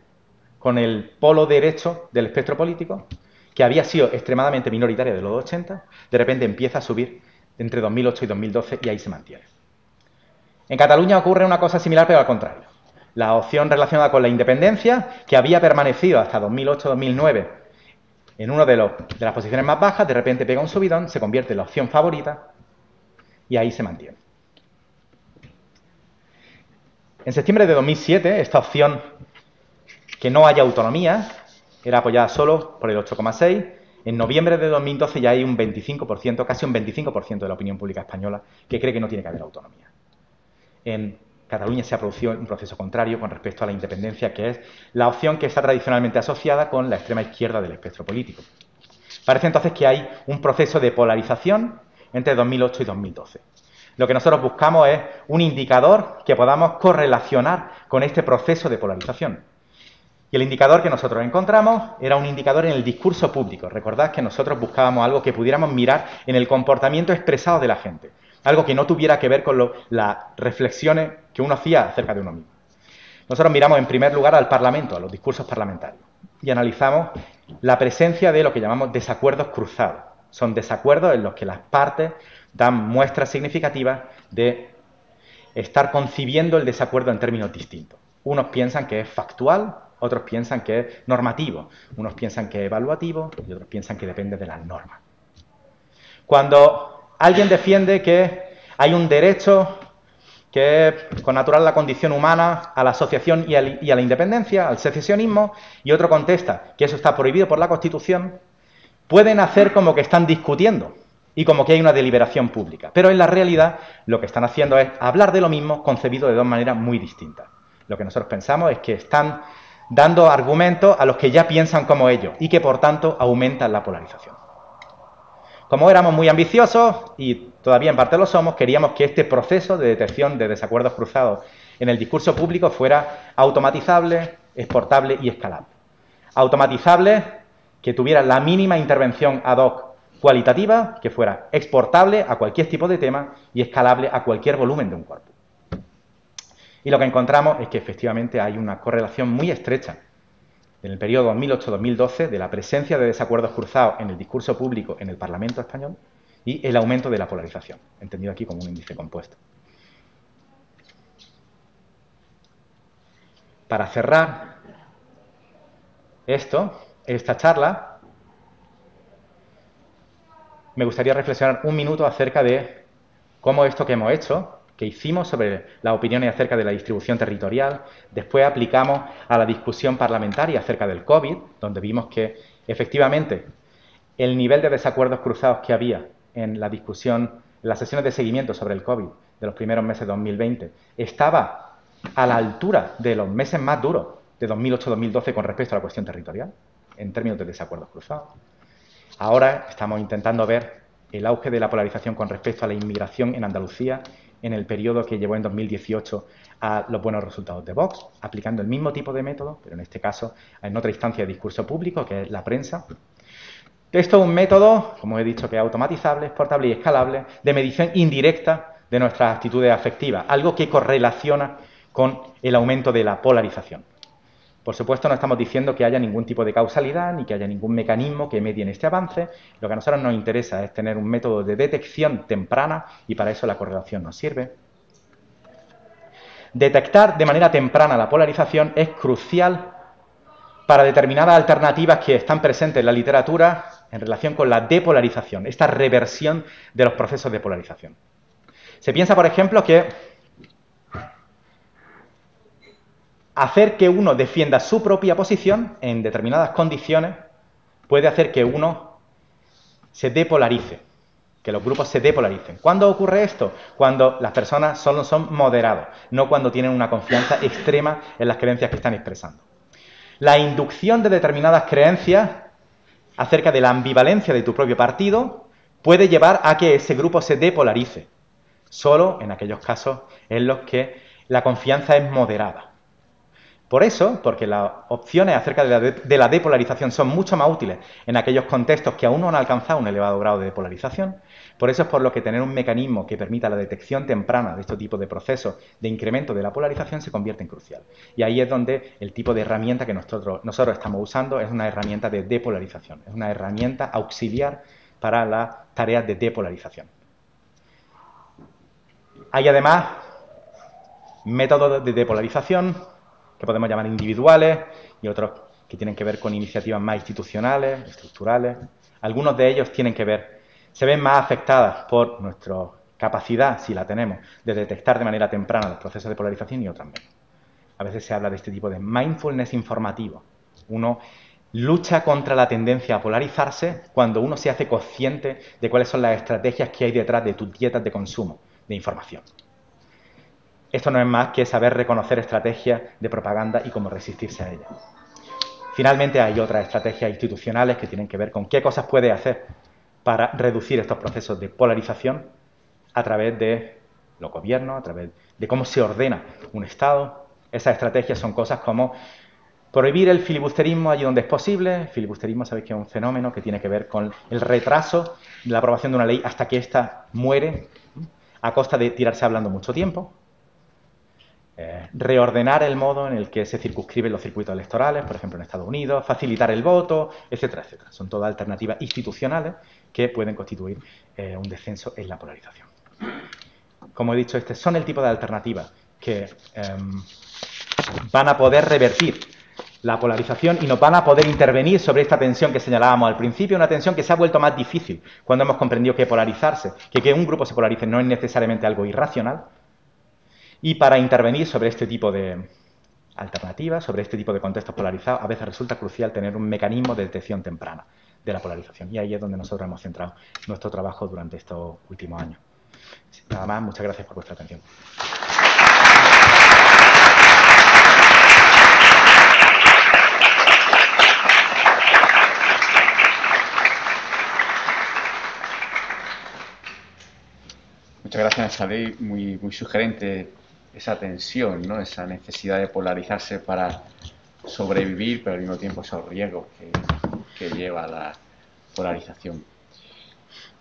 con el polo derecho del espectro político que había sido extremadamente minoritaria de los 80, de repente empieza a subir entre 2008 y 2012 y ahí se mantiene. En Cataluña ocurre una cosa similar, pero al contrario. La opción relacionada con la independencia, que había permanecido hasta 2008-2009 en una de, de las posiciones más bajas, de repente pega un subidón, se convierte en la opción favorita y ahí se mantiene. En septiembre de 2007, esta opción que no haya autonomía era apoyada solo por el 8,6. En noviembre de 2012 ya hay un 25%, casi un 25% de la opinión pública española que cree que no tiene que haber autonomía. En Cataluña se ha producido un proceso contrario con respecto a la independencia, que es la opción que está tradicionalmente asociada con la extrema izquierda del espectro político. Parece entonces que hay un proceso de polarización entre 2008 y 2012. Lo que nosotros buscamos es un indicador que podamos correlacionar con este proceso de polarización. Y el indicador que nosotros encontramos era un indicador en el discurso público. Recordad que nosotros buscábamos algo que pudiéramos mirar en el comportamiento expresado de la gente. Algo que no tuviera que ver con las reflexiones que uno hacía acerca de uno mismo. Nosotros miramos en primer lugar al Parlamento, a los discursos parlamentarios, y analizamos la presencia de lo que llamamos desacuerdos cruzados. Son desacuerdos en los que las partes dan muestras significativas de estar concibiendo el desacuerdo en términos distintos. Unos piensan que es factual, otros piensan que es normativo, unos piensan que es evaluativo y otros piensan que depende de las normas. Cuando alguien defiende que hay un derecho que es con natural la condición humana a la asociación y, y a la independencia, al secesionismo, y otro contesta que eso está prohibido por la Constitución, pueden hacer como que están discutiendo y como que hay una deliberación pública. Pero en la realidad lo que están haciendo es hablar de lo mismo concebido de dos maneras muy distintas. Lo que nosotros pensamos es que están dando argumentos a los que ya piensan como ellos y que por tanto aumentan la polarización. Como éramos muy ambiciosos y todavía en parte lo somos, queríamos que este proceso de detección de desacuerdos cruzados en el discurso público fuera automatizable, exportable y escalable. Automatizable, que tuviera la mínima intervención ad hoc cualitativa que fuera exportable a cualquier tipo de tema y escalable a cualquier volumen de un cuerpo. Y lo que encontramos es que efectivamente hay una correlación muy estrecha en el periodo 2008-2012 de la presencia de desacuerdos cruzados en el discurso público en el Parlamento español y el aumento de la polarización, entendido aquí como un índice compuesto. Para cerrar esto, esta charla, me gustaría reflexionar un minuto acerca de cómo esto que hemos hecho, que hicimos sobre las opiniones acerca de la distribución territorial, después aplicamos a la discusión parlamentaria acerca del COVID, donde vimos que efectivamente el nivel de desacuerdos cruzados que había en la discusión, en las sesiones de seguimiento sobre el COVID de los primeros meses de 2020, estaba a la altura de los meses más duros de 2008-2012 con respecto a la cuestión territorial, en términos de desacuerdos cruzados. Ahora estamos intentando ver el auge de la polarización con respecto a la inmigración en Andalucía en el periodo que llevó en 2018 a los buenos resultados de Vox, aplicando el mismo tipo de método, pero en este caso en otra instancia de discurso público, que es la prensa. Esto es un método, como he dicho, que es automatizable, exportable y escalable, de medición indirecta de nuestras actitudes afectivas, algo que correlaciona con el aumento de la polarización. Por supuesto, no estamos diciendo que haya ningún tipo de causalidad ni que haya ningún mecanismo que medie en este avance. Lo que a nosotros nos interesa es tener un método de detección temprana y para eso la correlación nos sirve. Detectar de manera temprana la polarización es crucial para determinadas alternativas que están presentes en la literatura en relación con la depolarización, esta reversión de los procesos de polarización. Se piensa, por ejemplo, que hacer que uno defienda su propia posición en determinadas condiciones puede hacer que uno se depolarice, que los grupos se depolaricen. ¿Cuándo ocurre esto? Cuando las personas solo son moderados, no cuando tienen una confianza extrema en las creencias que están expresando. La inducción de determinadas creencias acerca de la ambivalencia de tu propio partido puede llevar a que ese grupo se depolarice, solo en aquellos casos en los que la confianza es moderada. Por eso, porque las opciones acerca de la, depolarización son mucho más útiles en aquellos contextos que aún no han alcanzado un elevado grado de depolarización, por eso es por lo que tener un mecanismo que permita la detección temprana de este tipo de procesos de incremento de la polarización se convierte en crucial. Y ahí es donde el tipo de herramienta que nosotros, nosotros estamos usando es una herramienta de depolarización, es una herramienta auxiliar para las tareas de depolarización. Hay además métodos de depolarización que podemos llamar individuales y otros que tienen que ver con iniciativas más institucionales, estructurales. Algunos de ellos tienen que ver, se ven más afectadas por nuestra capacidad, si la tenemos, de detectar de manera temprana los procesos de polarización y otras menos. A veces se habla de este tipo de mindfulness informativo. Uno lucha contra la tendencia a polarizarse cuando uno se hace consciente de cuáles son las estrategias que hay detrás de tus dietas de consumo de información. Esto no es más que saber reconocer estrategias de propaganda y cómo resistirse a ellas. Finalmente, hay otras estrategias institucionales que tienen que ver con qué cosas puede hacer para reducir estos procesos de polarización a través de los gobiernos, a través de cómo se ordena un Estado. Esas estrategias son cosas como prohibir el filibusterismo allí donde es posible. El filibusterismo, sabéis que es un fenómeno que tiene que ver con el retraso de la aprobación de una ley hasta que ésta muere a costa de tirarse hablando mucho tiempo. Eh, reordenar el modo en el que se circunscriben los circuitos electorales, por ejemplo en Estados Unidos, facilitar el voto, etcétera, etcétera. Son todas alternativas institucionales que pueden constituir eh, un descenso en la polarización. Como he dicho, este son el tipo de alternativas que em, van a poder revertir la polarización y nos van a poder intervenir sobre esta tensión que señalábamos al principio, una tensión que se ha vuelto más difícil cuando hemos comprendido que polarizarse, que que un grupo se polarice no es necesariamente algo irracional, y para intervenir sobre este tipo de alternativas, sobre este tipo de contextos polarizados, a veces resulta crucial tener un mecanismo de detección temprana de la polarización. Y ahí es donde nosotros hemos centrado nuestro trabajo durante estos últimos años. Nada más, muchas gracias por vuestra atención. Muchas gracias, Salí. Muy, muy sugerente esa tensión, ¿no? esa necesidad de polarizarse para sobrevivir, pero al mismo tiempo esos riesgos que, lleva la polarización.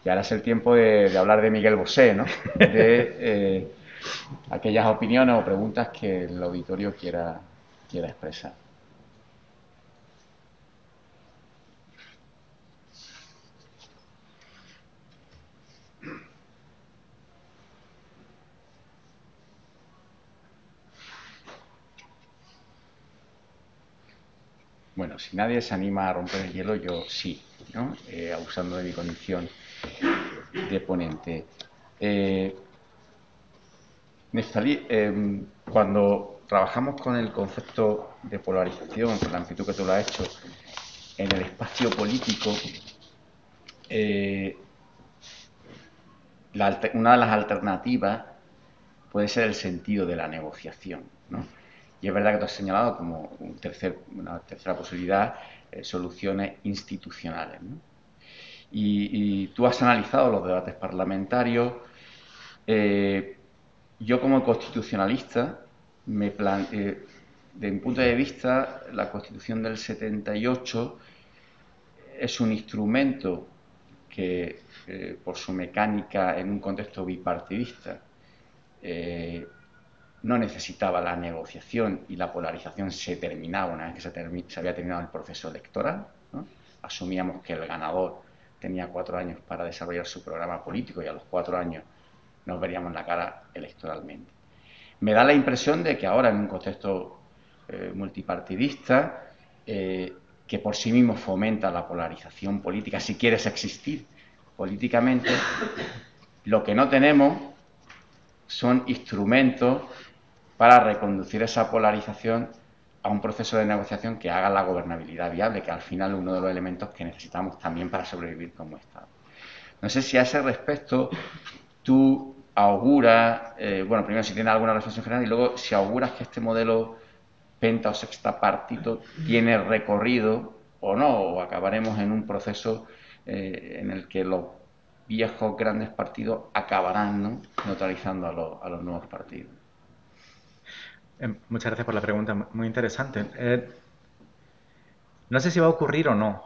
Y ahora es el tiempo de, hablar de Miguel Bosé, ¿no? de eh, aquellas opiniones o preguntas que el auditorio quiera, quiera expresar. Bueno, si nadie se anima a romper el hielo, yo sí, ¿no? Eh, abusando de mi condición de ponente. Eh, em, cuando trabajamos con el concepto de polarización, con la amplitud que tú lo has hecho, en el espacio político, eh, una de las alternativas puede ser el sentido de la negociación. ¿no? Y es verdad que tú has señalado como una tercera posibilidad eh, soluciones institucionales. Y, tú has analizado los debates parlamentarios. Eh, yo como constitucionalista, me plan, eh, de mi punto de vista, la Constitución del 78 es un instrumento que, por su mecánica en un contexto bipartidista, no necesitaba la negociación y la polarización se terminaba una vez que se, había terminado el proceso electoral. Asumíamos que el ganador tenía cuatro años para desarrollar su programa político y a los cuatro años nos veríamos la cara electoralmente. Me da la impresión de que ahora en un contexto eh, multipartidista, eh, que por sí mismo fomenta la polarización política, si quieres existir políticamente, lo que no tenemos son instrumentos para reconducir esa polarización a un proceso de negociación que haga la gobernabilidad viable, que al final es uno de los elementos que necesitamos también para sobrevivir como Estado. No sé si a ese respecto tú auguras, eh, bueno, primero si tienes alguna reflexión general y luego si auguras que este modelo penta o sexta partito tiene recorrido o no, o acabaremos en un proceso eh, en el que los viejos grandes partidos acabarán neutralizando a los nuevos partidos. Eh, muchas gracias por la pregunta, muy interesante. Eh, no sé si va a ocurrir o no,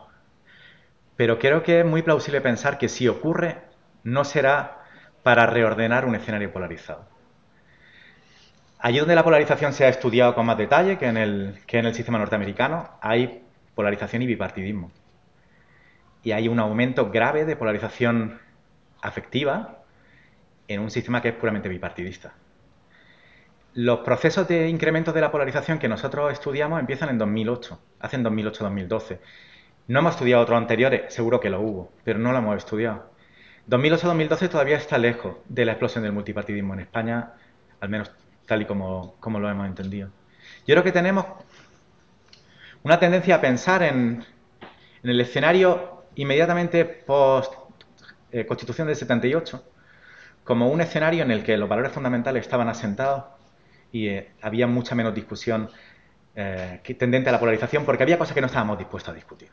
pero creo que es muy plausible pensar que si ocurre, no será para reordenar un escenario polarizado. Allí donde la polarización se ha estudiado con más detalle que en el, que en el sistema norteamericano, hay polarización y bipartidismo. Y hay un aumento grave de polarización afectiva en un sistema que es puramente bipartidista. Los procesos de incremento de la polarización que nosotros estudiamos empiezan en 2008, hacen 2008-2012. No hemos estudiado otros anteriores, seguro que lo hubo, pero no lo hemos estudiado. 2008-2012 todavía está lejos de la explosión del multipartidismo en España, al menos tal y como, lo hemos entendido. Yo creo que tenemos una tendencia a pensar en, el escenario inmediatamente post eh, Constitución del 78 como un escenario en el que los valores fundamentales estaban asentados y eh, había mucha menos discusión eh, tendente a la polarización porque había cosas que no estábamos dispuestos a discutir.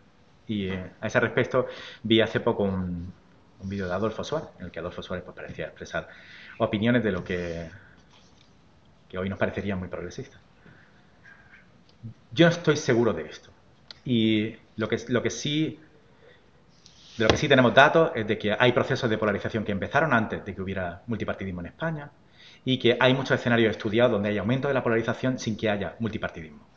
Y a ese respecto vi hace poco un, un vídeo de Adolfo Suárez, en el que Adolfo Suárez pues, parecía expresar opiniones de lo que, que hoy nos parecería muy progresista. Yo no estoy seguro de esto. Y lo que, lo que sí de lo que sí tenemos datos es de que hay procesos de polarización que empezaron antes de que hubiera multipartidismo en España y que hay muchos escenarios estudiados donde hay aumento de la polarización sin que haya multipartidismo.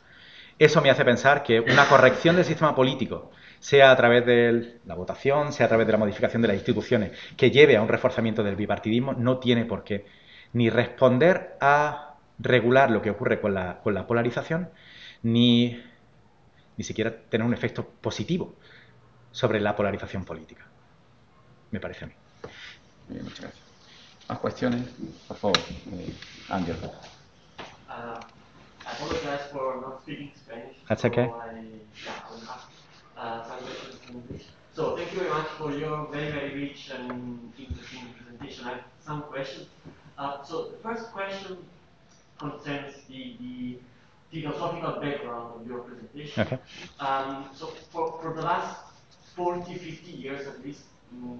Eso me hace pensar que una corrección del sistema político sea a través de la votación, sea a través de la modificación de las instituciones, que lleve a un reforzamiento del bipartidismo, no tiene por qué ni responder a regular lo que ocurre con la, con la polarización, ni, ni siquiera tener un efecto positivo sobre la polarización política. Me parece a mí. Muchas gracias. ¿Más cuestiones? Por favor, eh, Ángel. Uh, I apologize for not speaking Spanish. That's okay. So I, yeah, uh, questions in English. So thank you very much for your very, very rich and interesting presentation. I have some questions. Uh, so the first question concerns the, the philosophical background of your presentation. Okay. Um, so for, for the last 40, 50 years at least,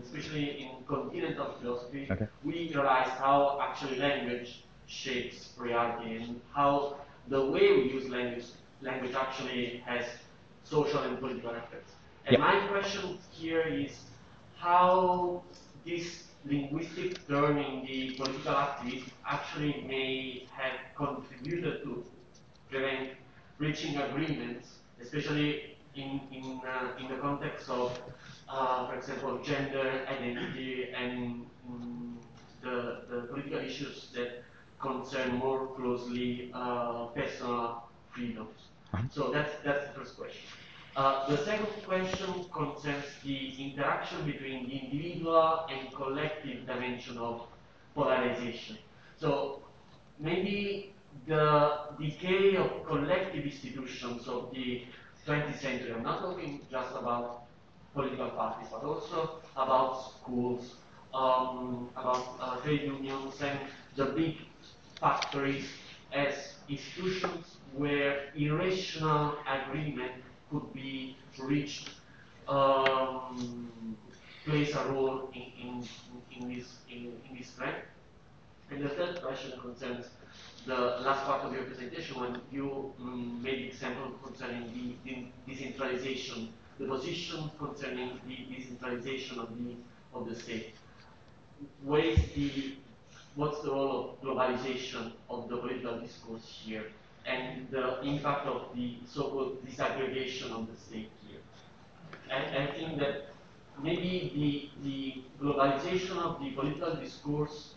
especially in continental philosophy, okay. we realized how actually language shapes reality and how the way we use language, language actually has social and political effects. And yep. my question here is how this linguistic turning the political activists actually may have contributed to prevent reaching agreements, especially in, in, uh, in the context of, uh, for example, gender identity and um, the, the political issues that concern more closely uh, personal freedoms. Uh-huh. So that's, that's the first question. Uh, the second question concerns the interaction between the individual and collective dimension of polarization. So maybe the decay of collective institutions of the 20th century, I'm not talking just about political parties, but also about schools, um, about uh, trade unions and the big factories as institutions where irrational agreement could be reached um, plays a role in, in, in this in, in this trend. And the third question concerns the last part of your presentation when you um, made example concerning the, the, decentralization, the position concerning the decentralization of the of the state. The what's the role of globalization of the political discourse here? and the impact of the so-called disaggregation of the state here. And I think that maybe the, the globalization of the political discourse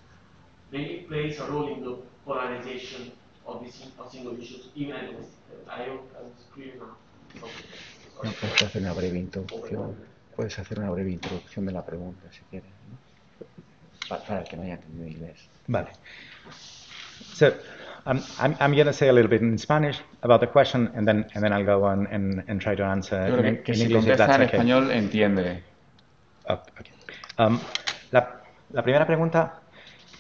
maybe plays a role in the polarization of these of single issues, even at the I hope I was clear now. No, puedes hacer una breve introducción. Puedes hacer una breve introducción de la pregunta, si quieres. ¿no? Para, para el que no haya entendido inglés. Vale. So, Um, I'm, I'm going to say a little bit in Spanish about the question, and then and then I'll go on and, and try to answer in, in, que, si English if that's en okay. español entiende. Oh, okay. um, la, la primera pregunta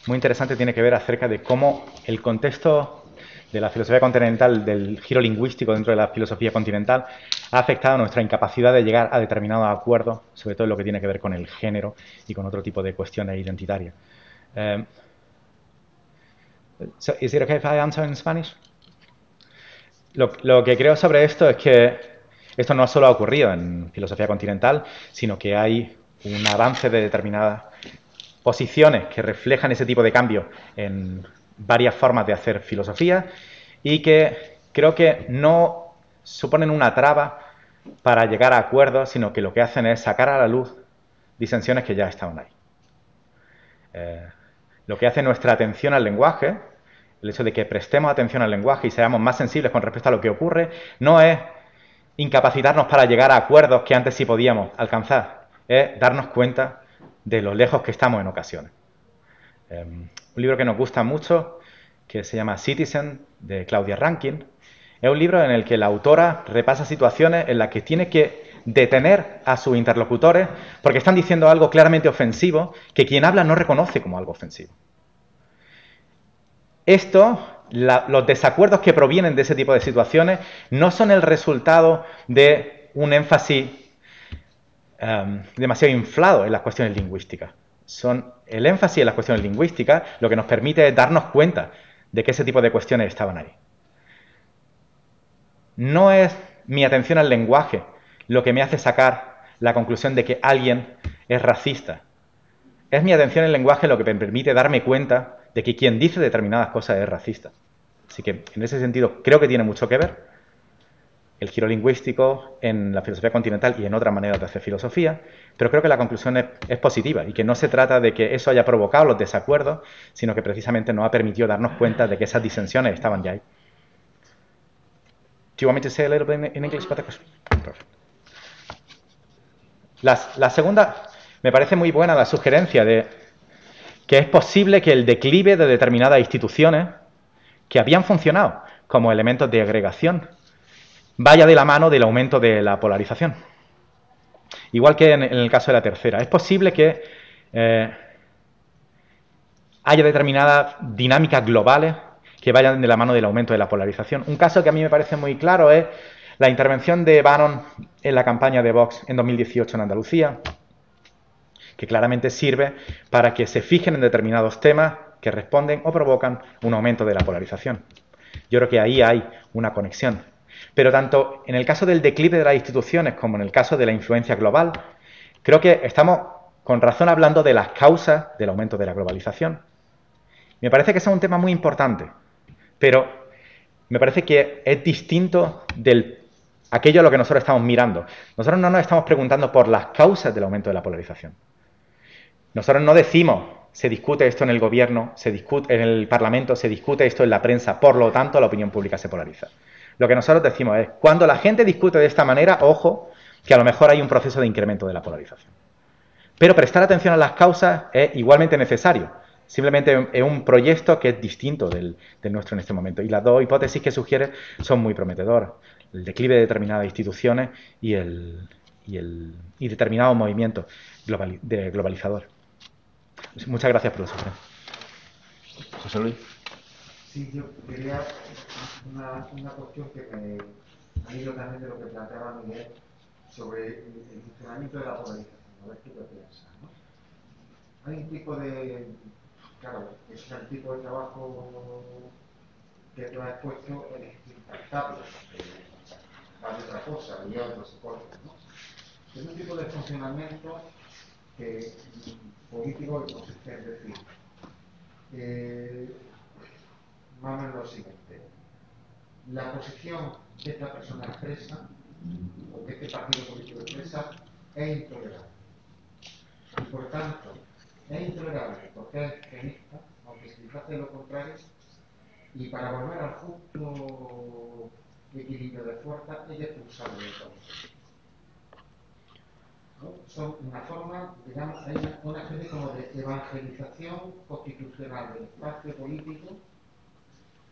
muy interesante tiene que ver acerca de cómo el contexto de la filosofía continental, del giro lingüístico dentro de la filosofía continental, ha afectado nuestra incapacidad de llegar a determinados acuerdos, sobre todo en lo que tiene que ver con el género y con otro tipo de cuestiones identitarias. Um, So is it okay if I answer in Spanish? lo, que creo sobre esto es que esto no solo ha ocurrido en filosofía continental, sino que hay un avance de determinadas posiciones que reflejan ese tipo de cambio en varias formas de hacer filosofía y que creo que no suponen una traba para llegar a acuerdos, sino que lo que hacen es sacar a la luz disensiones que ya estaban ahí. Eh, lo que hace nuestra atención al lenguaje, el hecho de que prestemos atención al lenguaje y seamos más sensibles con respecto a lo que ocurre, no es incapacitarnos para llegar a acuerdos que antes sí podíamos alcanzar, es darnos cuenta de lo lejos que estamos en ocasiones. Eh, un libro que nos gusta mucho, que se llama Citizen, de Claudia Rankin, es un libro en el que la autora repasa situaciones en las que tiene que detener a sus interlocutores porque están diciendo algo claramente ofensivo que quien habla no reconoce como algo ofensivo. Esto, los desacuerdos que provienen de ese tipo de situaciones no son el resultado de un énfasis em, demasiado inflado en las cuestiones lingüísticas. Son el énfasis en las cuestiones lingüísticas lo que nos permite darnos cuenta de que ese tipo de cuestiones estaban ahí. No es mi atención al lenguaje lo que me hace sacar la conclusión de que alguien es racista. Es mi atención al lenguaje lo que me permite darme cuenta de que quien dice determinadas cosas es racista. Así que en ese sentido creo que tiene mucho que ver el giro lingüístico en la filosofía continental y en otras maneras de hacer filosofía, pero creo que la conclusión es, positiva y que no se trata de que eso haya provocado los desacuerdos, sino que precisamente nos ha permitido darnos cuenta de que esas disensiones estaban ya ahí. Do you want me to say La, segunda, me parece muy buena la sugerencia de que es posible que el declive de determinadas instituciones que habían funcionado como elementos de agregación vaya de la mano del aumento de la polarización. Igual que en, el caso de la tercera. Es posible que eh, haya determinadas dinámicas globales que vayan de la mano del aumento de la polarización. Un caso que a mí me parece muy claro es la intervención de Bannon en la campaña de Vox en 2018 en Andalucía, que claramente sirve para que se fijen en determinados temas que responden o provocan un aumento de la polarización. Yo creo que ahí hay una conexión. Pero tanto en el caso del declive de las instituciones como en el caso de la influencia global, creo que estamos con razón hablando de las causas del aumento de la globalización. Me parece que ese es un tema muy importante, pero me parece que es distinto de aquello a lo que nosotros estamos mirando. Nosotros no nos estamos preguntando por las causas del aumento de la polarización. Nosotros no decimos, se discute esto en el gobierno, se discute en el Parlamento, se discute esto en la prensa, por lo tanto la opinión pública se polariza. Lo que nosotros decimos es, cuando la gente discute de esta manera, ojo, que a lo mejor hay un proceso de incremento de la polarización. Pero prestar atención a las causas es igualmente necesario. Simplemente es un proyecto que es distinto del, nuestro en este momento. Y las dos hipótesis que sugiere son muy prometedoras. El declive de determinadas instituciones y, el, y, el, y determinados movimientos de globalizador. Muchas gracias por la sugerencia. José Luis. Sí, yo quería una, una cuestión que me ha ido también de lo que planteaba Miguel sobre el, funcionamiento de la polarización. A ver qué te piensas. ¿no? Hay un tipo de claro, es el tipo de trabajo que tú has puesto es impactable, vale otra cosa, y otros soportes, ¿no? Es un tipo de funcionamiento que político y consiste en decir, eh, vamos a lo siguiente, la posición que esta persona expresa, o que este partido político expresa, es intolerable. Y por tanto, es intolerable porque es extremista, aunque se hace lo contrario, y para volver al justo equilibrio de fuerza es expulsable de todo. ¿No? Son una forma, digamos, hay una especie como de evangelización constitucional del espacio político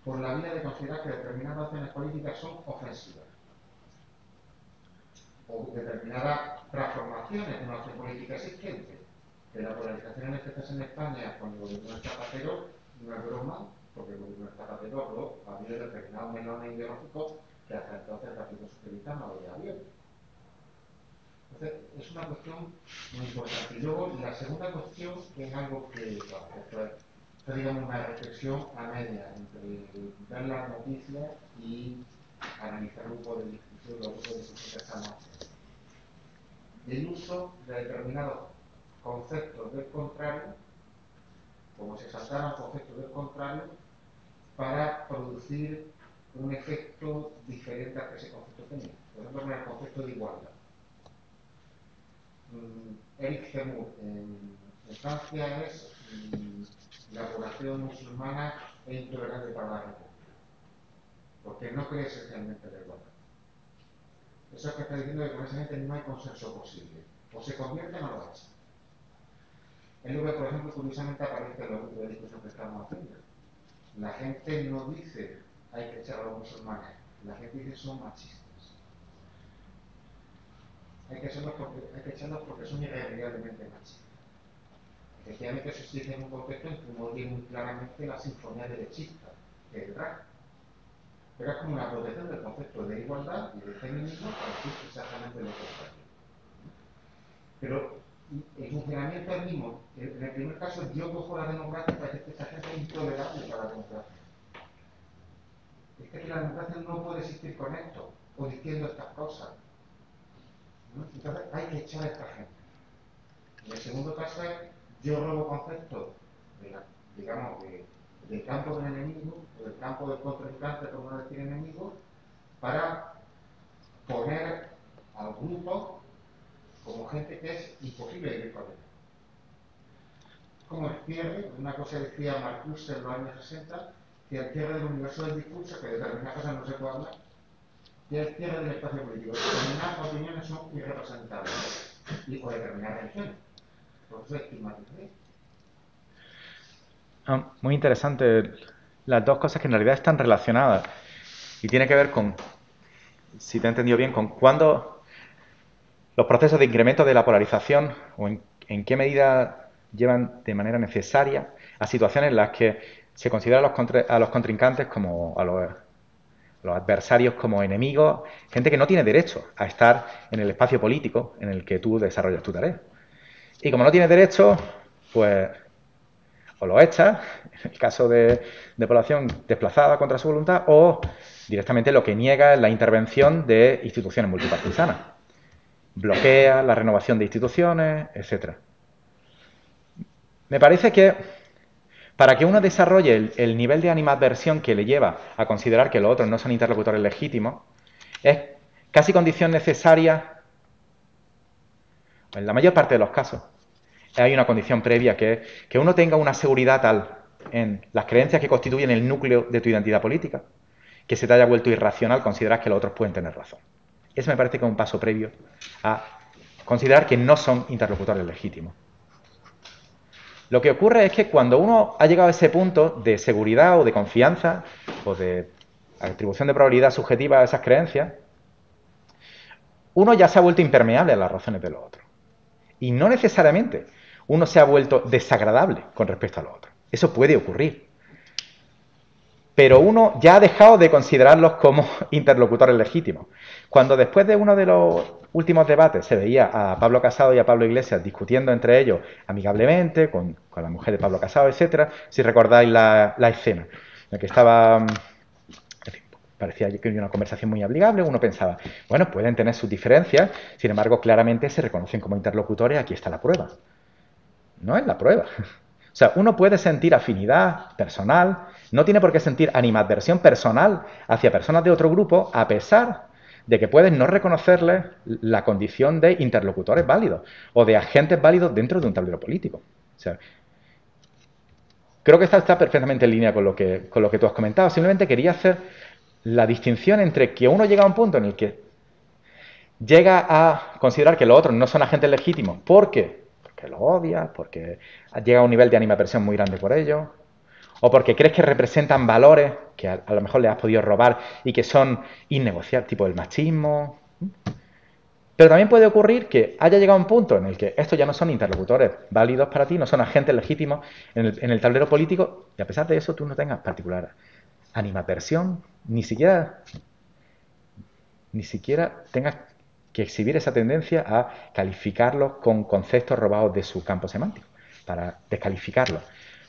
por la vía de considerar que determinadas acciones políticas son ofensivas o determinadas transformaciones de una acción política existente de la polarización en caso en España con el gobierno de Zapatero no es broma, porque el gobierno de Zapatero habló, había determinados melones ideológicos que hasta entonces el Partido Socialista no había abierto. Entonces, es una cuestión muy importante. Y luego, la segunda cuestión, que es algo que, bueno, esto es, digamos, una reflexión a media entre ver las noticias y analizar el grupo de discusión, los grupos de discusión que estamos. El uso de determinados conceptos del contrario, como se saltaran conceptos del contrario, para producir un efecto diferente al que ese concepto tenía. Por ejemplo, en el concepto de igualdad. Mm, Eric Zemmour en, Francia es la población musulmana es intolerante para la República, porque no cree esencialmente en la. Eso es que está diciendo que con esa gente no hay consenso posible. O se convierte o lo hace. Es lo que, por ejemplo, curiosamente aparece en los grupos de discusión que estamos haciendo. La gente no dice hay que echar a los musulmanes, la gente dice son machistas. Hay que, echarlos porque, hay que echarlos porque son irremediablemente machistas. Efectivamente, eso se dice en un contexto en que uno oye muy claramente la sinfonía derechista es drag. Pero es como una protección del concepto de igualdad y de feminismo para decir exactamente lo contrario. Pero el funcionamiento es el mismo. En el primer caso, yo cojo la democracia para que esta gente es intolerable para la democracia. Es que la democracia no puede existir con esto o diciendo estas cosas. Entonces hay que echar a esta gente. En el segundo caso es, yo robo conceptos, de del campo del enemigo, o del campo del contrincante, por no decir enemigo, para poner al grupo como gente que es imposible vivir con él. Como el cierre, una cosa decía Marcuse en los años 60, que el cierre del universo del discurso, que de determinadas cosas no se puede hablar, y el cierre del espacio político. Determinadas opiniones son irrepresentables, y por determinadas religiones. Ah, muy interesante las dos cosas que en realidad están relacionadas y tiene que ver con, si te he entendido bien, con cuándo los procesos de incremento de la polarización o en, qué medida llevan de manera necesaria a situaciones en las que se considera a los, a los contrincantes como a los, los, adversarios como enemigos, gente que no tiene derecho a estar en el espacio político en el que tú desarrollas tu tarea. Y como no tiene derecho, pues o lo echas, en el caso de, población desplazada contra su voluntad, o directamente lo que niega es la intervención de instituciones multipartisanas bloquea la renovación de instituciones, etc. Me parece que para que uno desarrolle el, nivel de animadversión que le lleva a considerar que los otros no son interlocutores legítimos, es casi condición necesaria, en la mayor parte de los casos, hay una condición previa que es que uno tenga una seguridad tal en las creencias que constituyen el núcleo de tu identidad política, que se te haya vuelto irracional considerar que los otros pueden tener razón. Eso me parece que es un paso previo a considerar que no son interlocutores legítimos. Lo que ocurre es que cuando uno ha llegado a ese punto de seguridad o de confianza o de atribución de probabilidad subjetiva a esas creencias, uno ya se ha vuelto impermeable a las razones de los otros. Y no necesariamente uno se ha vuelto desagradable con respecto a los otros. Eso puede ocurrir pero uno ya ha dejado de considerarlos como interlocutores legítimos. Cuando después de uno de los últimos debates se veía a Pablo Casado y a Pablo Iglesias discutiendo entre ellos amigablemente, con, la mujer de Pablo Casado, etcétera, si recordáis la, escena, en la que estaba, fin, parecía que había una conversación muy amigable, uno pensaba, bueno, pueden tener sus diferencias, sin embargo, claramente se reconocen como interlocutores, aquí está la prueba. No es la prueba. O sea, uno puede sentir afinidad personal, no tiene por qué sentir animadversión personal hacia personas de otro grupo, a pesar de que puedes no reconocerles la condición de interlocutores válidos o de agentes válidos dentro de un tablero político. creo que está, está perfectamente en línea con lo que tú has comentado. Simplemente quería hacer la distinción entre que uno llega a un punto en el que llega a considerar que los otros no son agentes legítimos. Porque porque lo odias, porque llega a un nivel de animaversión muy grande por ello, o porque crees que representan valores que a, lo mejor le has podido robar y que son innegociables, tipo el machismo. Pero también puede ocurrir que haya llegado un punto en el que estos ya no son interlocutores válidos para ti, no son agentes legítimos en el, en el tablero político, y a pesar de eso tú no tengas particular animaversión, ni siquiera, ni siquiera tengas que exhibir esa tendencia a calificarlos con conceptos robados de su campo semántico, para descalificarlos.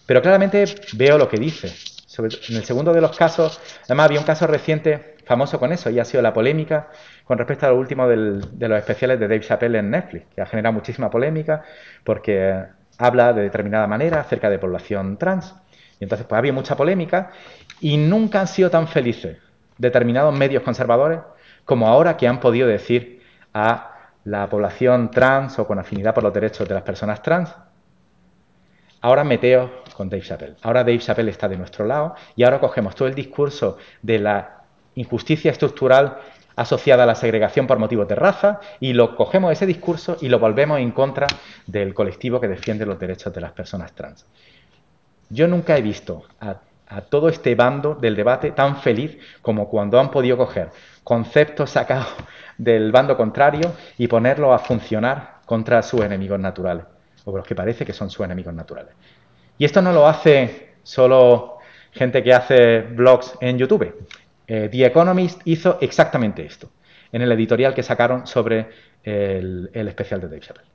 Pero claramente veo lo que dice. En el segundo de los casos, además había un caso reciente famoso con eso y ha sido la polémica con respecto a lo último de los especiales de Dave Chappelle en Netflix, que ha generado muchísima polémica porque habla de determinada manera acerca de población trans. Y entonces pues había mucha polémica y nunca han sido tan felices determinados medios conservadores como ahora que han podido decir a la población trans o con afinidad por los derechos de las personas trans, ahora meteo con Dave Chappelle. Ahora Dave Chappelle está de nuestro lado y ahora cogemos todo el discurso de la injusticia estructural asociada a la segregación por motivos de raza y lo cogemos ese discurso y lo volvemos en contra del colectivo que defiende los derechos de las personas trans. Yo nunca he visto a, todo este bando del debate tan feliz como cuando han podido coger conceptos sacados del bando contrario y ponerlos a funcionar contra sus enemigos naturales, o los que parece que son sus enemigos naturales. Y esto no lo hace solo gente que hace blogs en YouTube. Eh, The Economist hizo exactamente esto en el editorial que sacaron sobre el, especial de Dave Chappelle.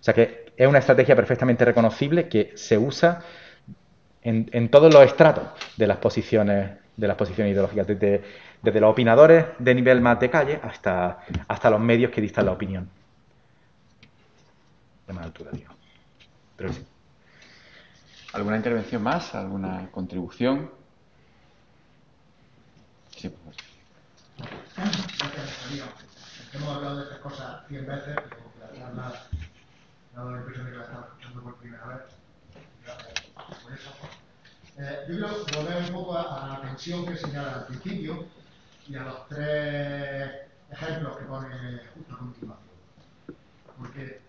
O sea que es una estrategia perfectamente reconocible que se usa en, en todos los estratos de las posiciones de las posiciones ideológicas, desde, desde los opinadores de nivel más de calle hasta, hasta los medios que distan la opinión. De más altura, digo. Pero sí. ¿Alguna intervención más? ¿Alguna contribución? Sí, por favor. Hemos hablado de estas cosas 100 veces, pero la charla me ha dado la impresión de que la estaba escuchando por primera vez. Eh, yo quiero volver un poco a, la tensión que señala al principio y a los tres ejemplos que pone justo a continuación. Porque,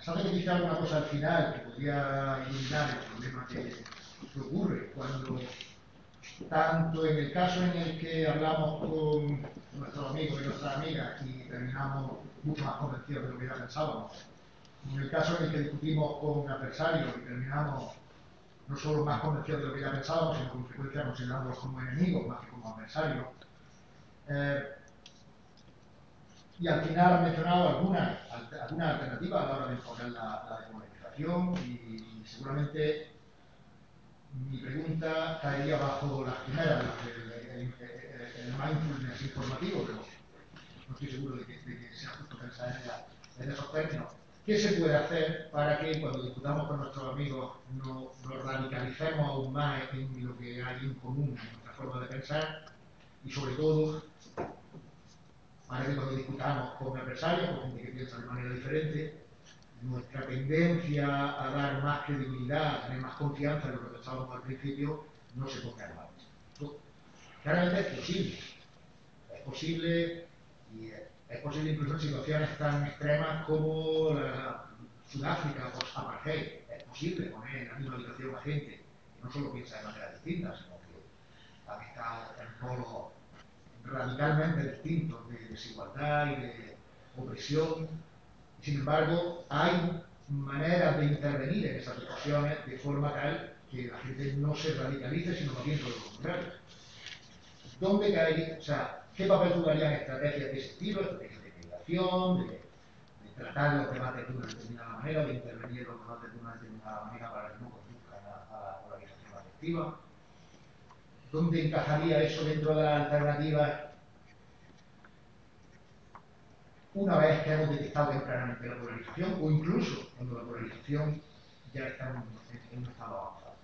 ¿sabe que dice alguna cosa al final que podría iluminar el problema que, ocurre cuando, tanto en el caso en el que hablamos con nuestros amigos y nuestras amigas y terminamos mucho más convencidos de lo que ya pensábamos, en el caso en el que discutimos con adversarios y terminamos no solo más convencidos de lo que ya pensábamos, sino con frecuencia considerándolos como enemigos más que como adversarios. Eh, y al final ha mencionado alguna, alguna alternativa a la hora de enfocar la, la y, seguramente mi pregunta caería bajo las primeras, el, mindfulness informativo, pero no estoy seguro de que, sea justo pensar en, en esos términos. ¿Qué se puede hacer para que cuando discutamos con nuestros amigos no, nos radicalicemos aún más en lo que hay en común en nuestra forma de pensar? Y sobre todo, para que cuando discutamos con adversarios, con gente que piensa de manera diferente, nuestra tendencia a dar más credibilidad, a tener más confianza en lo que pensábamos al principio, no se ponga en. Claramente es posible. Es posible y es posible incluso en situaciones tan extremas como la Sudáfrica post-apartheid. Es posible poner en la misma habitación a gente que no solo piensa de manera distinta, sino que está en polos radicalmente distintos de desigualdad y de opresión. Sin embargo, hay maneras de intervenir en esas situaciones de forma tal que la gente no se radicalice, sino más bien todo lo contrario. ¿Dónde cae? O sea, ¿Qué papel jugarían estrategias de ese estilo, estrategias de mediación, de, tratar los debates de una determinada manera, de intervenir en los debates de una determinada manera para que no conduzcan a, la polarización afectiva? ¿Dónde encajaría eso dentro de las alternativas una vez que hemos detectado tempranamente la polarización o incluso cuando la polarización ya está en, un estado avanzado?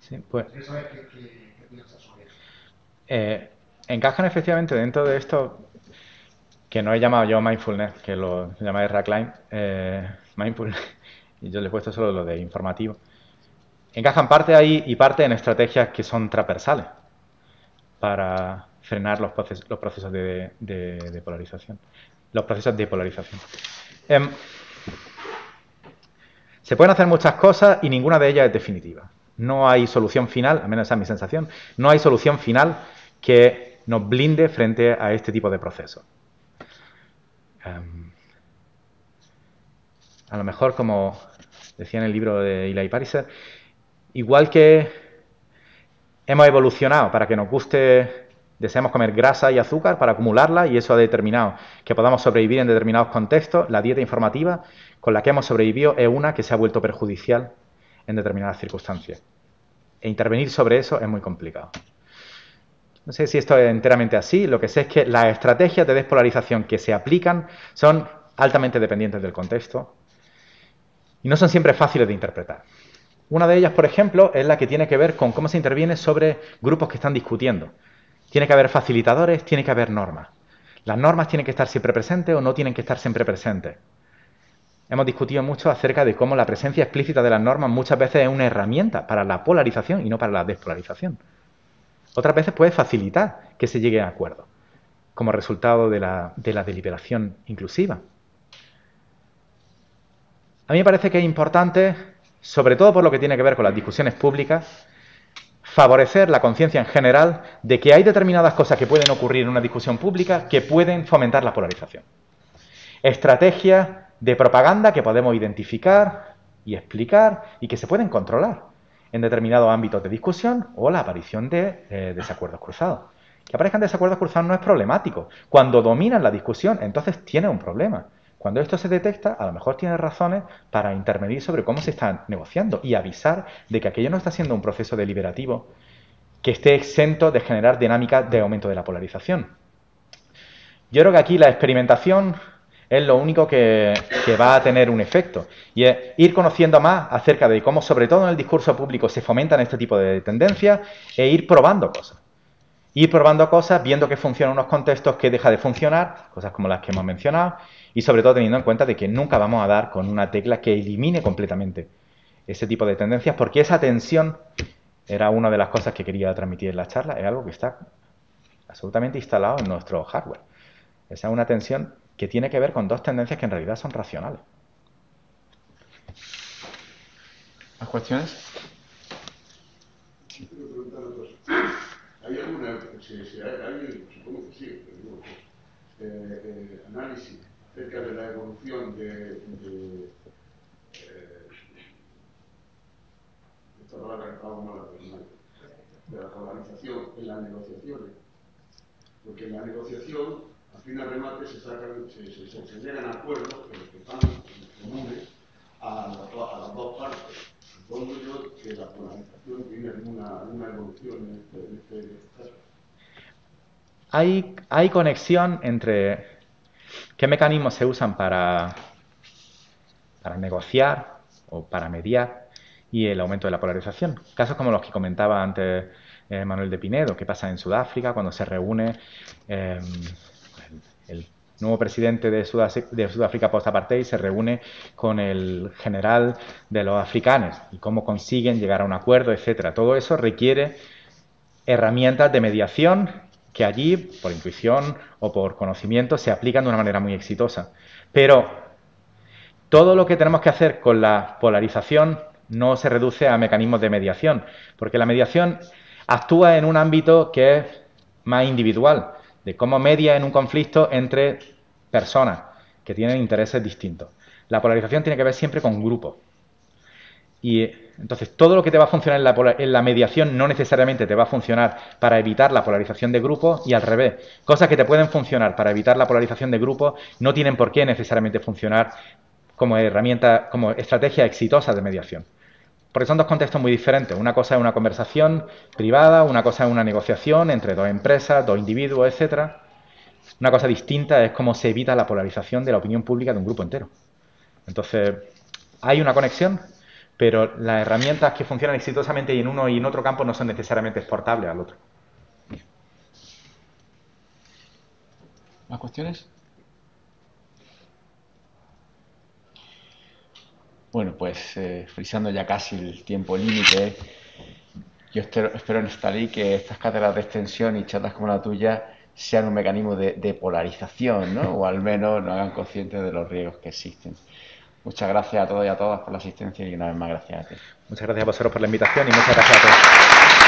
Sí, pues. Saber qué, qué, qué piensas sobre eso. Eh, encajan efectivamente dentro de esto que no he llamado yo mindfulness, que lo llamáis Rackline, eh, mindfulness, y yo le he puesto solo lo de informativo. Encajan parte ahí y parte en estrategias que son transversales para frenar los procesos, los procesos de, polarización. Los procesos de polarización. Em, se pueden hacer muchas cosas y ninguna de ellas es definitiva. No hay solución final, al menos esa es mi sensación, no hay solución final que nos blinde frente a este tipo de procesos. Em, a lo mejor, como decía en el libro de Eli Pariser, igual que hemos evolucionado para que nos guste, deseamos comer grasa y azúcar para acumularla y eso ha determinado que podamos sobrevivir en determinados contextos, la dieta informativa con la que hemos sobrevivido es una que se ha vuelto perjudicial en determinadas circunstancias. e intervenir sobre eso es muy complicado. No sé si esto es enteramente así, lo que sé es que las estrategias de despolarización que se aplican son altamente dependientes del contexto y no son siempre fáciles de interpretar. Una de ellas, por ejemplo, es la que tiene que ver con cómo se interviene sobre grupos que están discutiendo. Tiene que haber facilitadores, tiene que haber normas. Las normas tienen que estar siempre presentes o no tienen que estar siempre presentes. Hemos discutido mucho acerca de cómo la presencia explícita de las normas muchas veces es una herramienta para la polarización y no para la despolarización. Otras veces puede facilitar que se llegue a acuerdo, como resultado de la, de la deliberación inclusiva. A mí me parece que es importante, sobre todo por lo que tiene que ver con las discusiones públicas, favorecer la conciencia en general de que hay determinadas cosas que pueden ocurrir en una discusión pública que pueden fomentar la polarización. Estrategias de propaganda que podemos identificar y explicar y que se pueden controlar en determinados ámbitos de discusión o la aparición de eh, desacuerdos cruzados. Que aparezcan desacuerdos cruzados no es problemático. Cuando dominan la discusión, entonces tiene un problema. Cuando esto se detecta, a lo mejor tiene razones para intervenir sobre cómo se está negociando y avisar de que aquello no está siendo un proceso deliberativo que esté exento de generar dinámicas de aumento de la polarización. Yo creo que aquí la experimentación es lo único que, va a tener un efecto. Y es ir conociendo más acerca de cómo, sobre todo en el discurso público, se fomentan este tipo de tendencias e ir probando cosas. Ir probando cosas, viendo que funciona en unos contextos, que deja de funcionar, cosas como las que hemos mencionado, y sobre todo teniendo en cuenta de que nunca vamos a dar con una tecla que elimine completamente ese tipo de tendencias, porque esa tensión era una de las cosas que quería transmitir en la charla, es algo que está absolutamente instalado en nuestro hardware. Esa es una tensión que tiene que ver con dos tendencias que en realidad son racionales. ¿Más cuestiones? Sí. ¿Hay alguna, si, si hay, alguien, supongo que sí, pero digo, eh, eh, análisis acerca de la evolución de, de eh, esta palabra que mala, de la polarización en las negociaciones? Porque en la negociación fin remate se, sacan, se, se, se, acuerdos que, están comunes a, a, las dos partes. Supongo yo que la polarización tiene alguna, alguna evolución en este, en este caso. Hay, hay conexión entre qué mecanismos se usan para, para negociar o para mediar y el aumento de la polarización. Casos como los que comentaba antes eh, Manuel de Pinedo, que pasa en Sudáfrica cuando se reúne eh, el nuevo presidente de, Sudáfrica post-apartheid se reúne con el general de los africanos y cómo consiguen llegar a un acuerdo, etcétera. Todo eso requiere herramientas de mediación que allí, por intuición o por conocimiento, se aplican de una manera muy exitosa. Pero todo lo que tenemos que hacer con la polarización no se reduce a mecanismos de mediación, porque la mediación actúa en un ámbito que es más individual de cómo media en un conflicto entre personas que tienen intereses distintos. La polarización tiene que ver siempre con grupos. Y entonces todo lo que te va a funcionar en la, en la, mediación no necesariamente te va a funcionar para evitar la polarización de grupos y al revés. Cosas que te pueden funcionar para evitar la polarización de grupos no tienen por qué necesariamente funcionar como herramienta, como estrategia exitosa de mediación. Porque son dos contextos muy diferentes. Una cosa es una conversación privada, una cosa es una negociación entre dos empresas, dos individuos, etcétera. Una cosa distinta es cómo se evita la polarización de la opinión pública de un grupo entero. Entonces, hay una conexión, pero las herramientas que funcionan exitosamente en uno y en otro campo no son necesariamente exportables al otro. ¿Más cuestiones? Bueno, pues eh, frisando ya casi el tiempo límite, yo espero, espero en esta ley que estas cátedras de extensión y charlas como la tuya sean un mecanismo de, de polarización, ¿no? o al menos nos hagan conscientes de los riesgos que existen. Muchas gracias a todos y a todas por la asistencia y una vez más gracias a ti. Muchas gracias a vosotros por la invitación y muchas gracias a todos.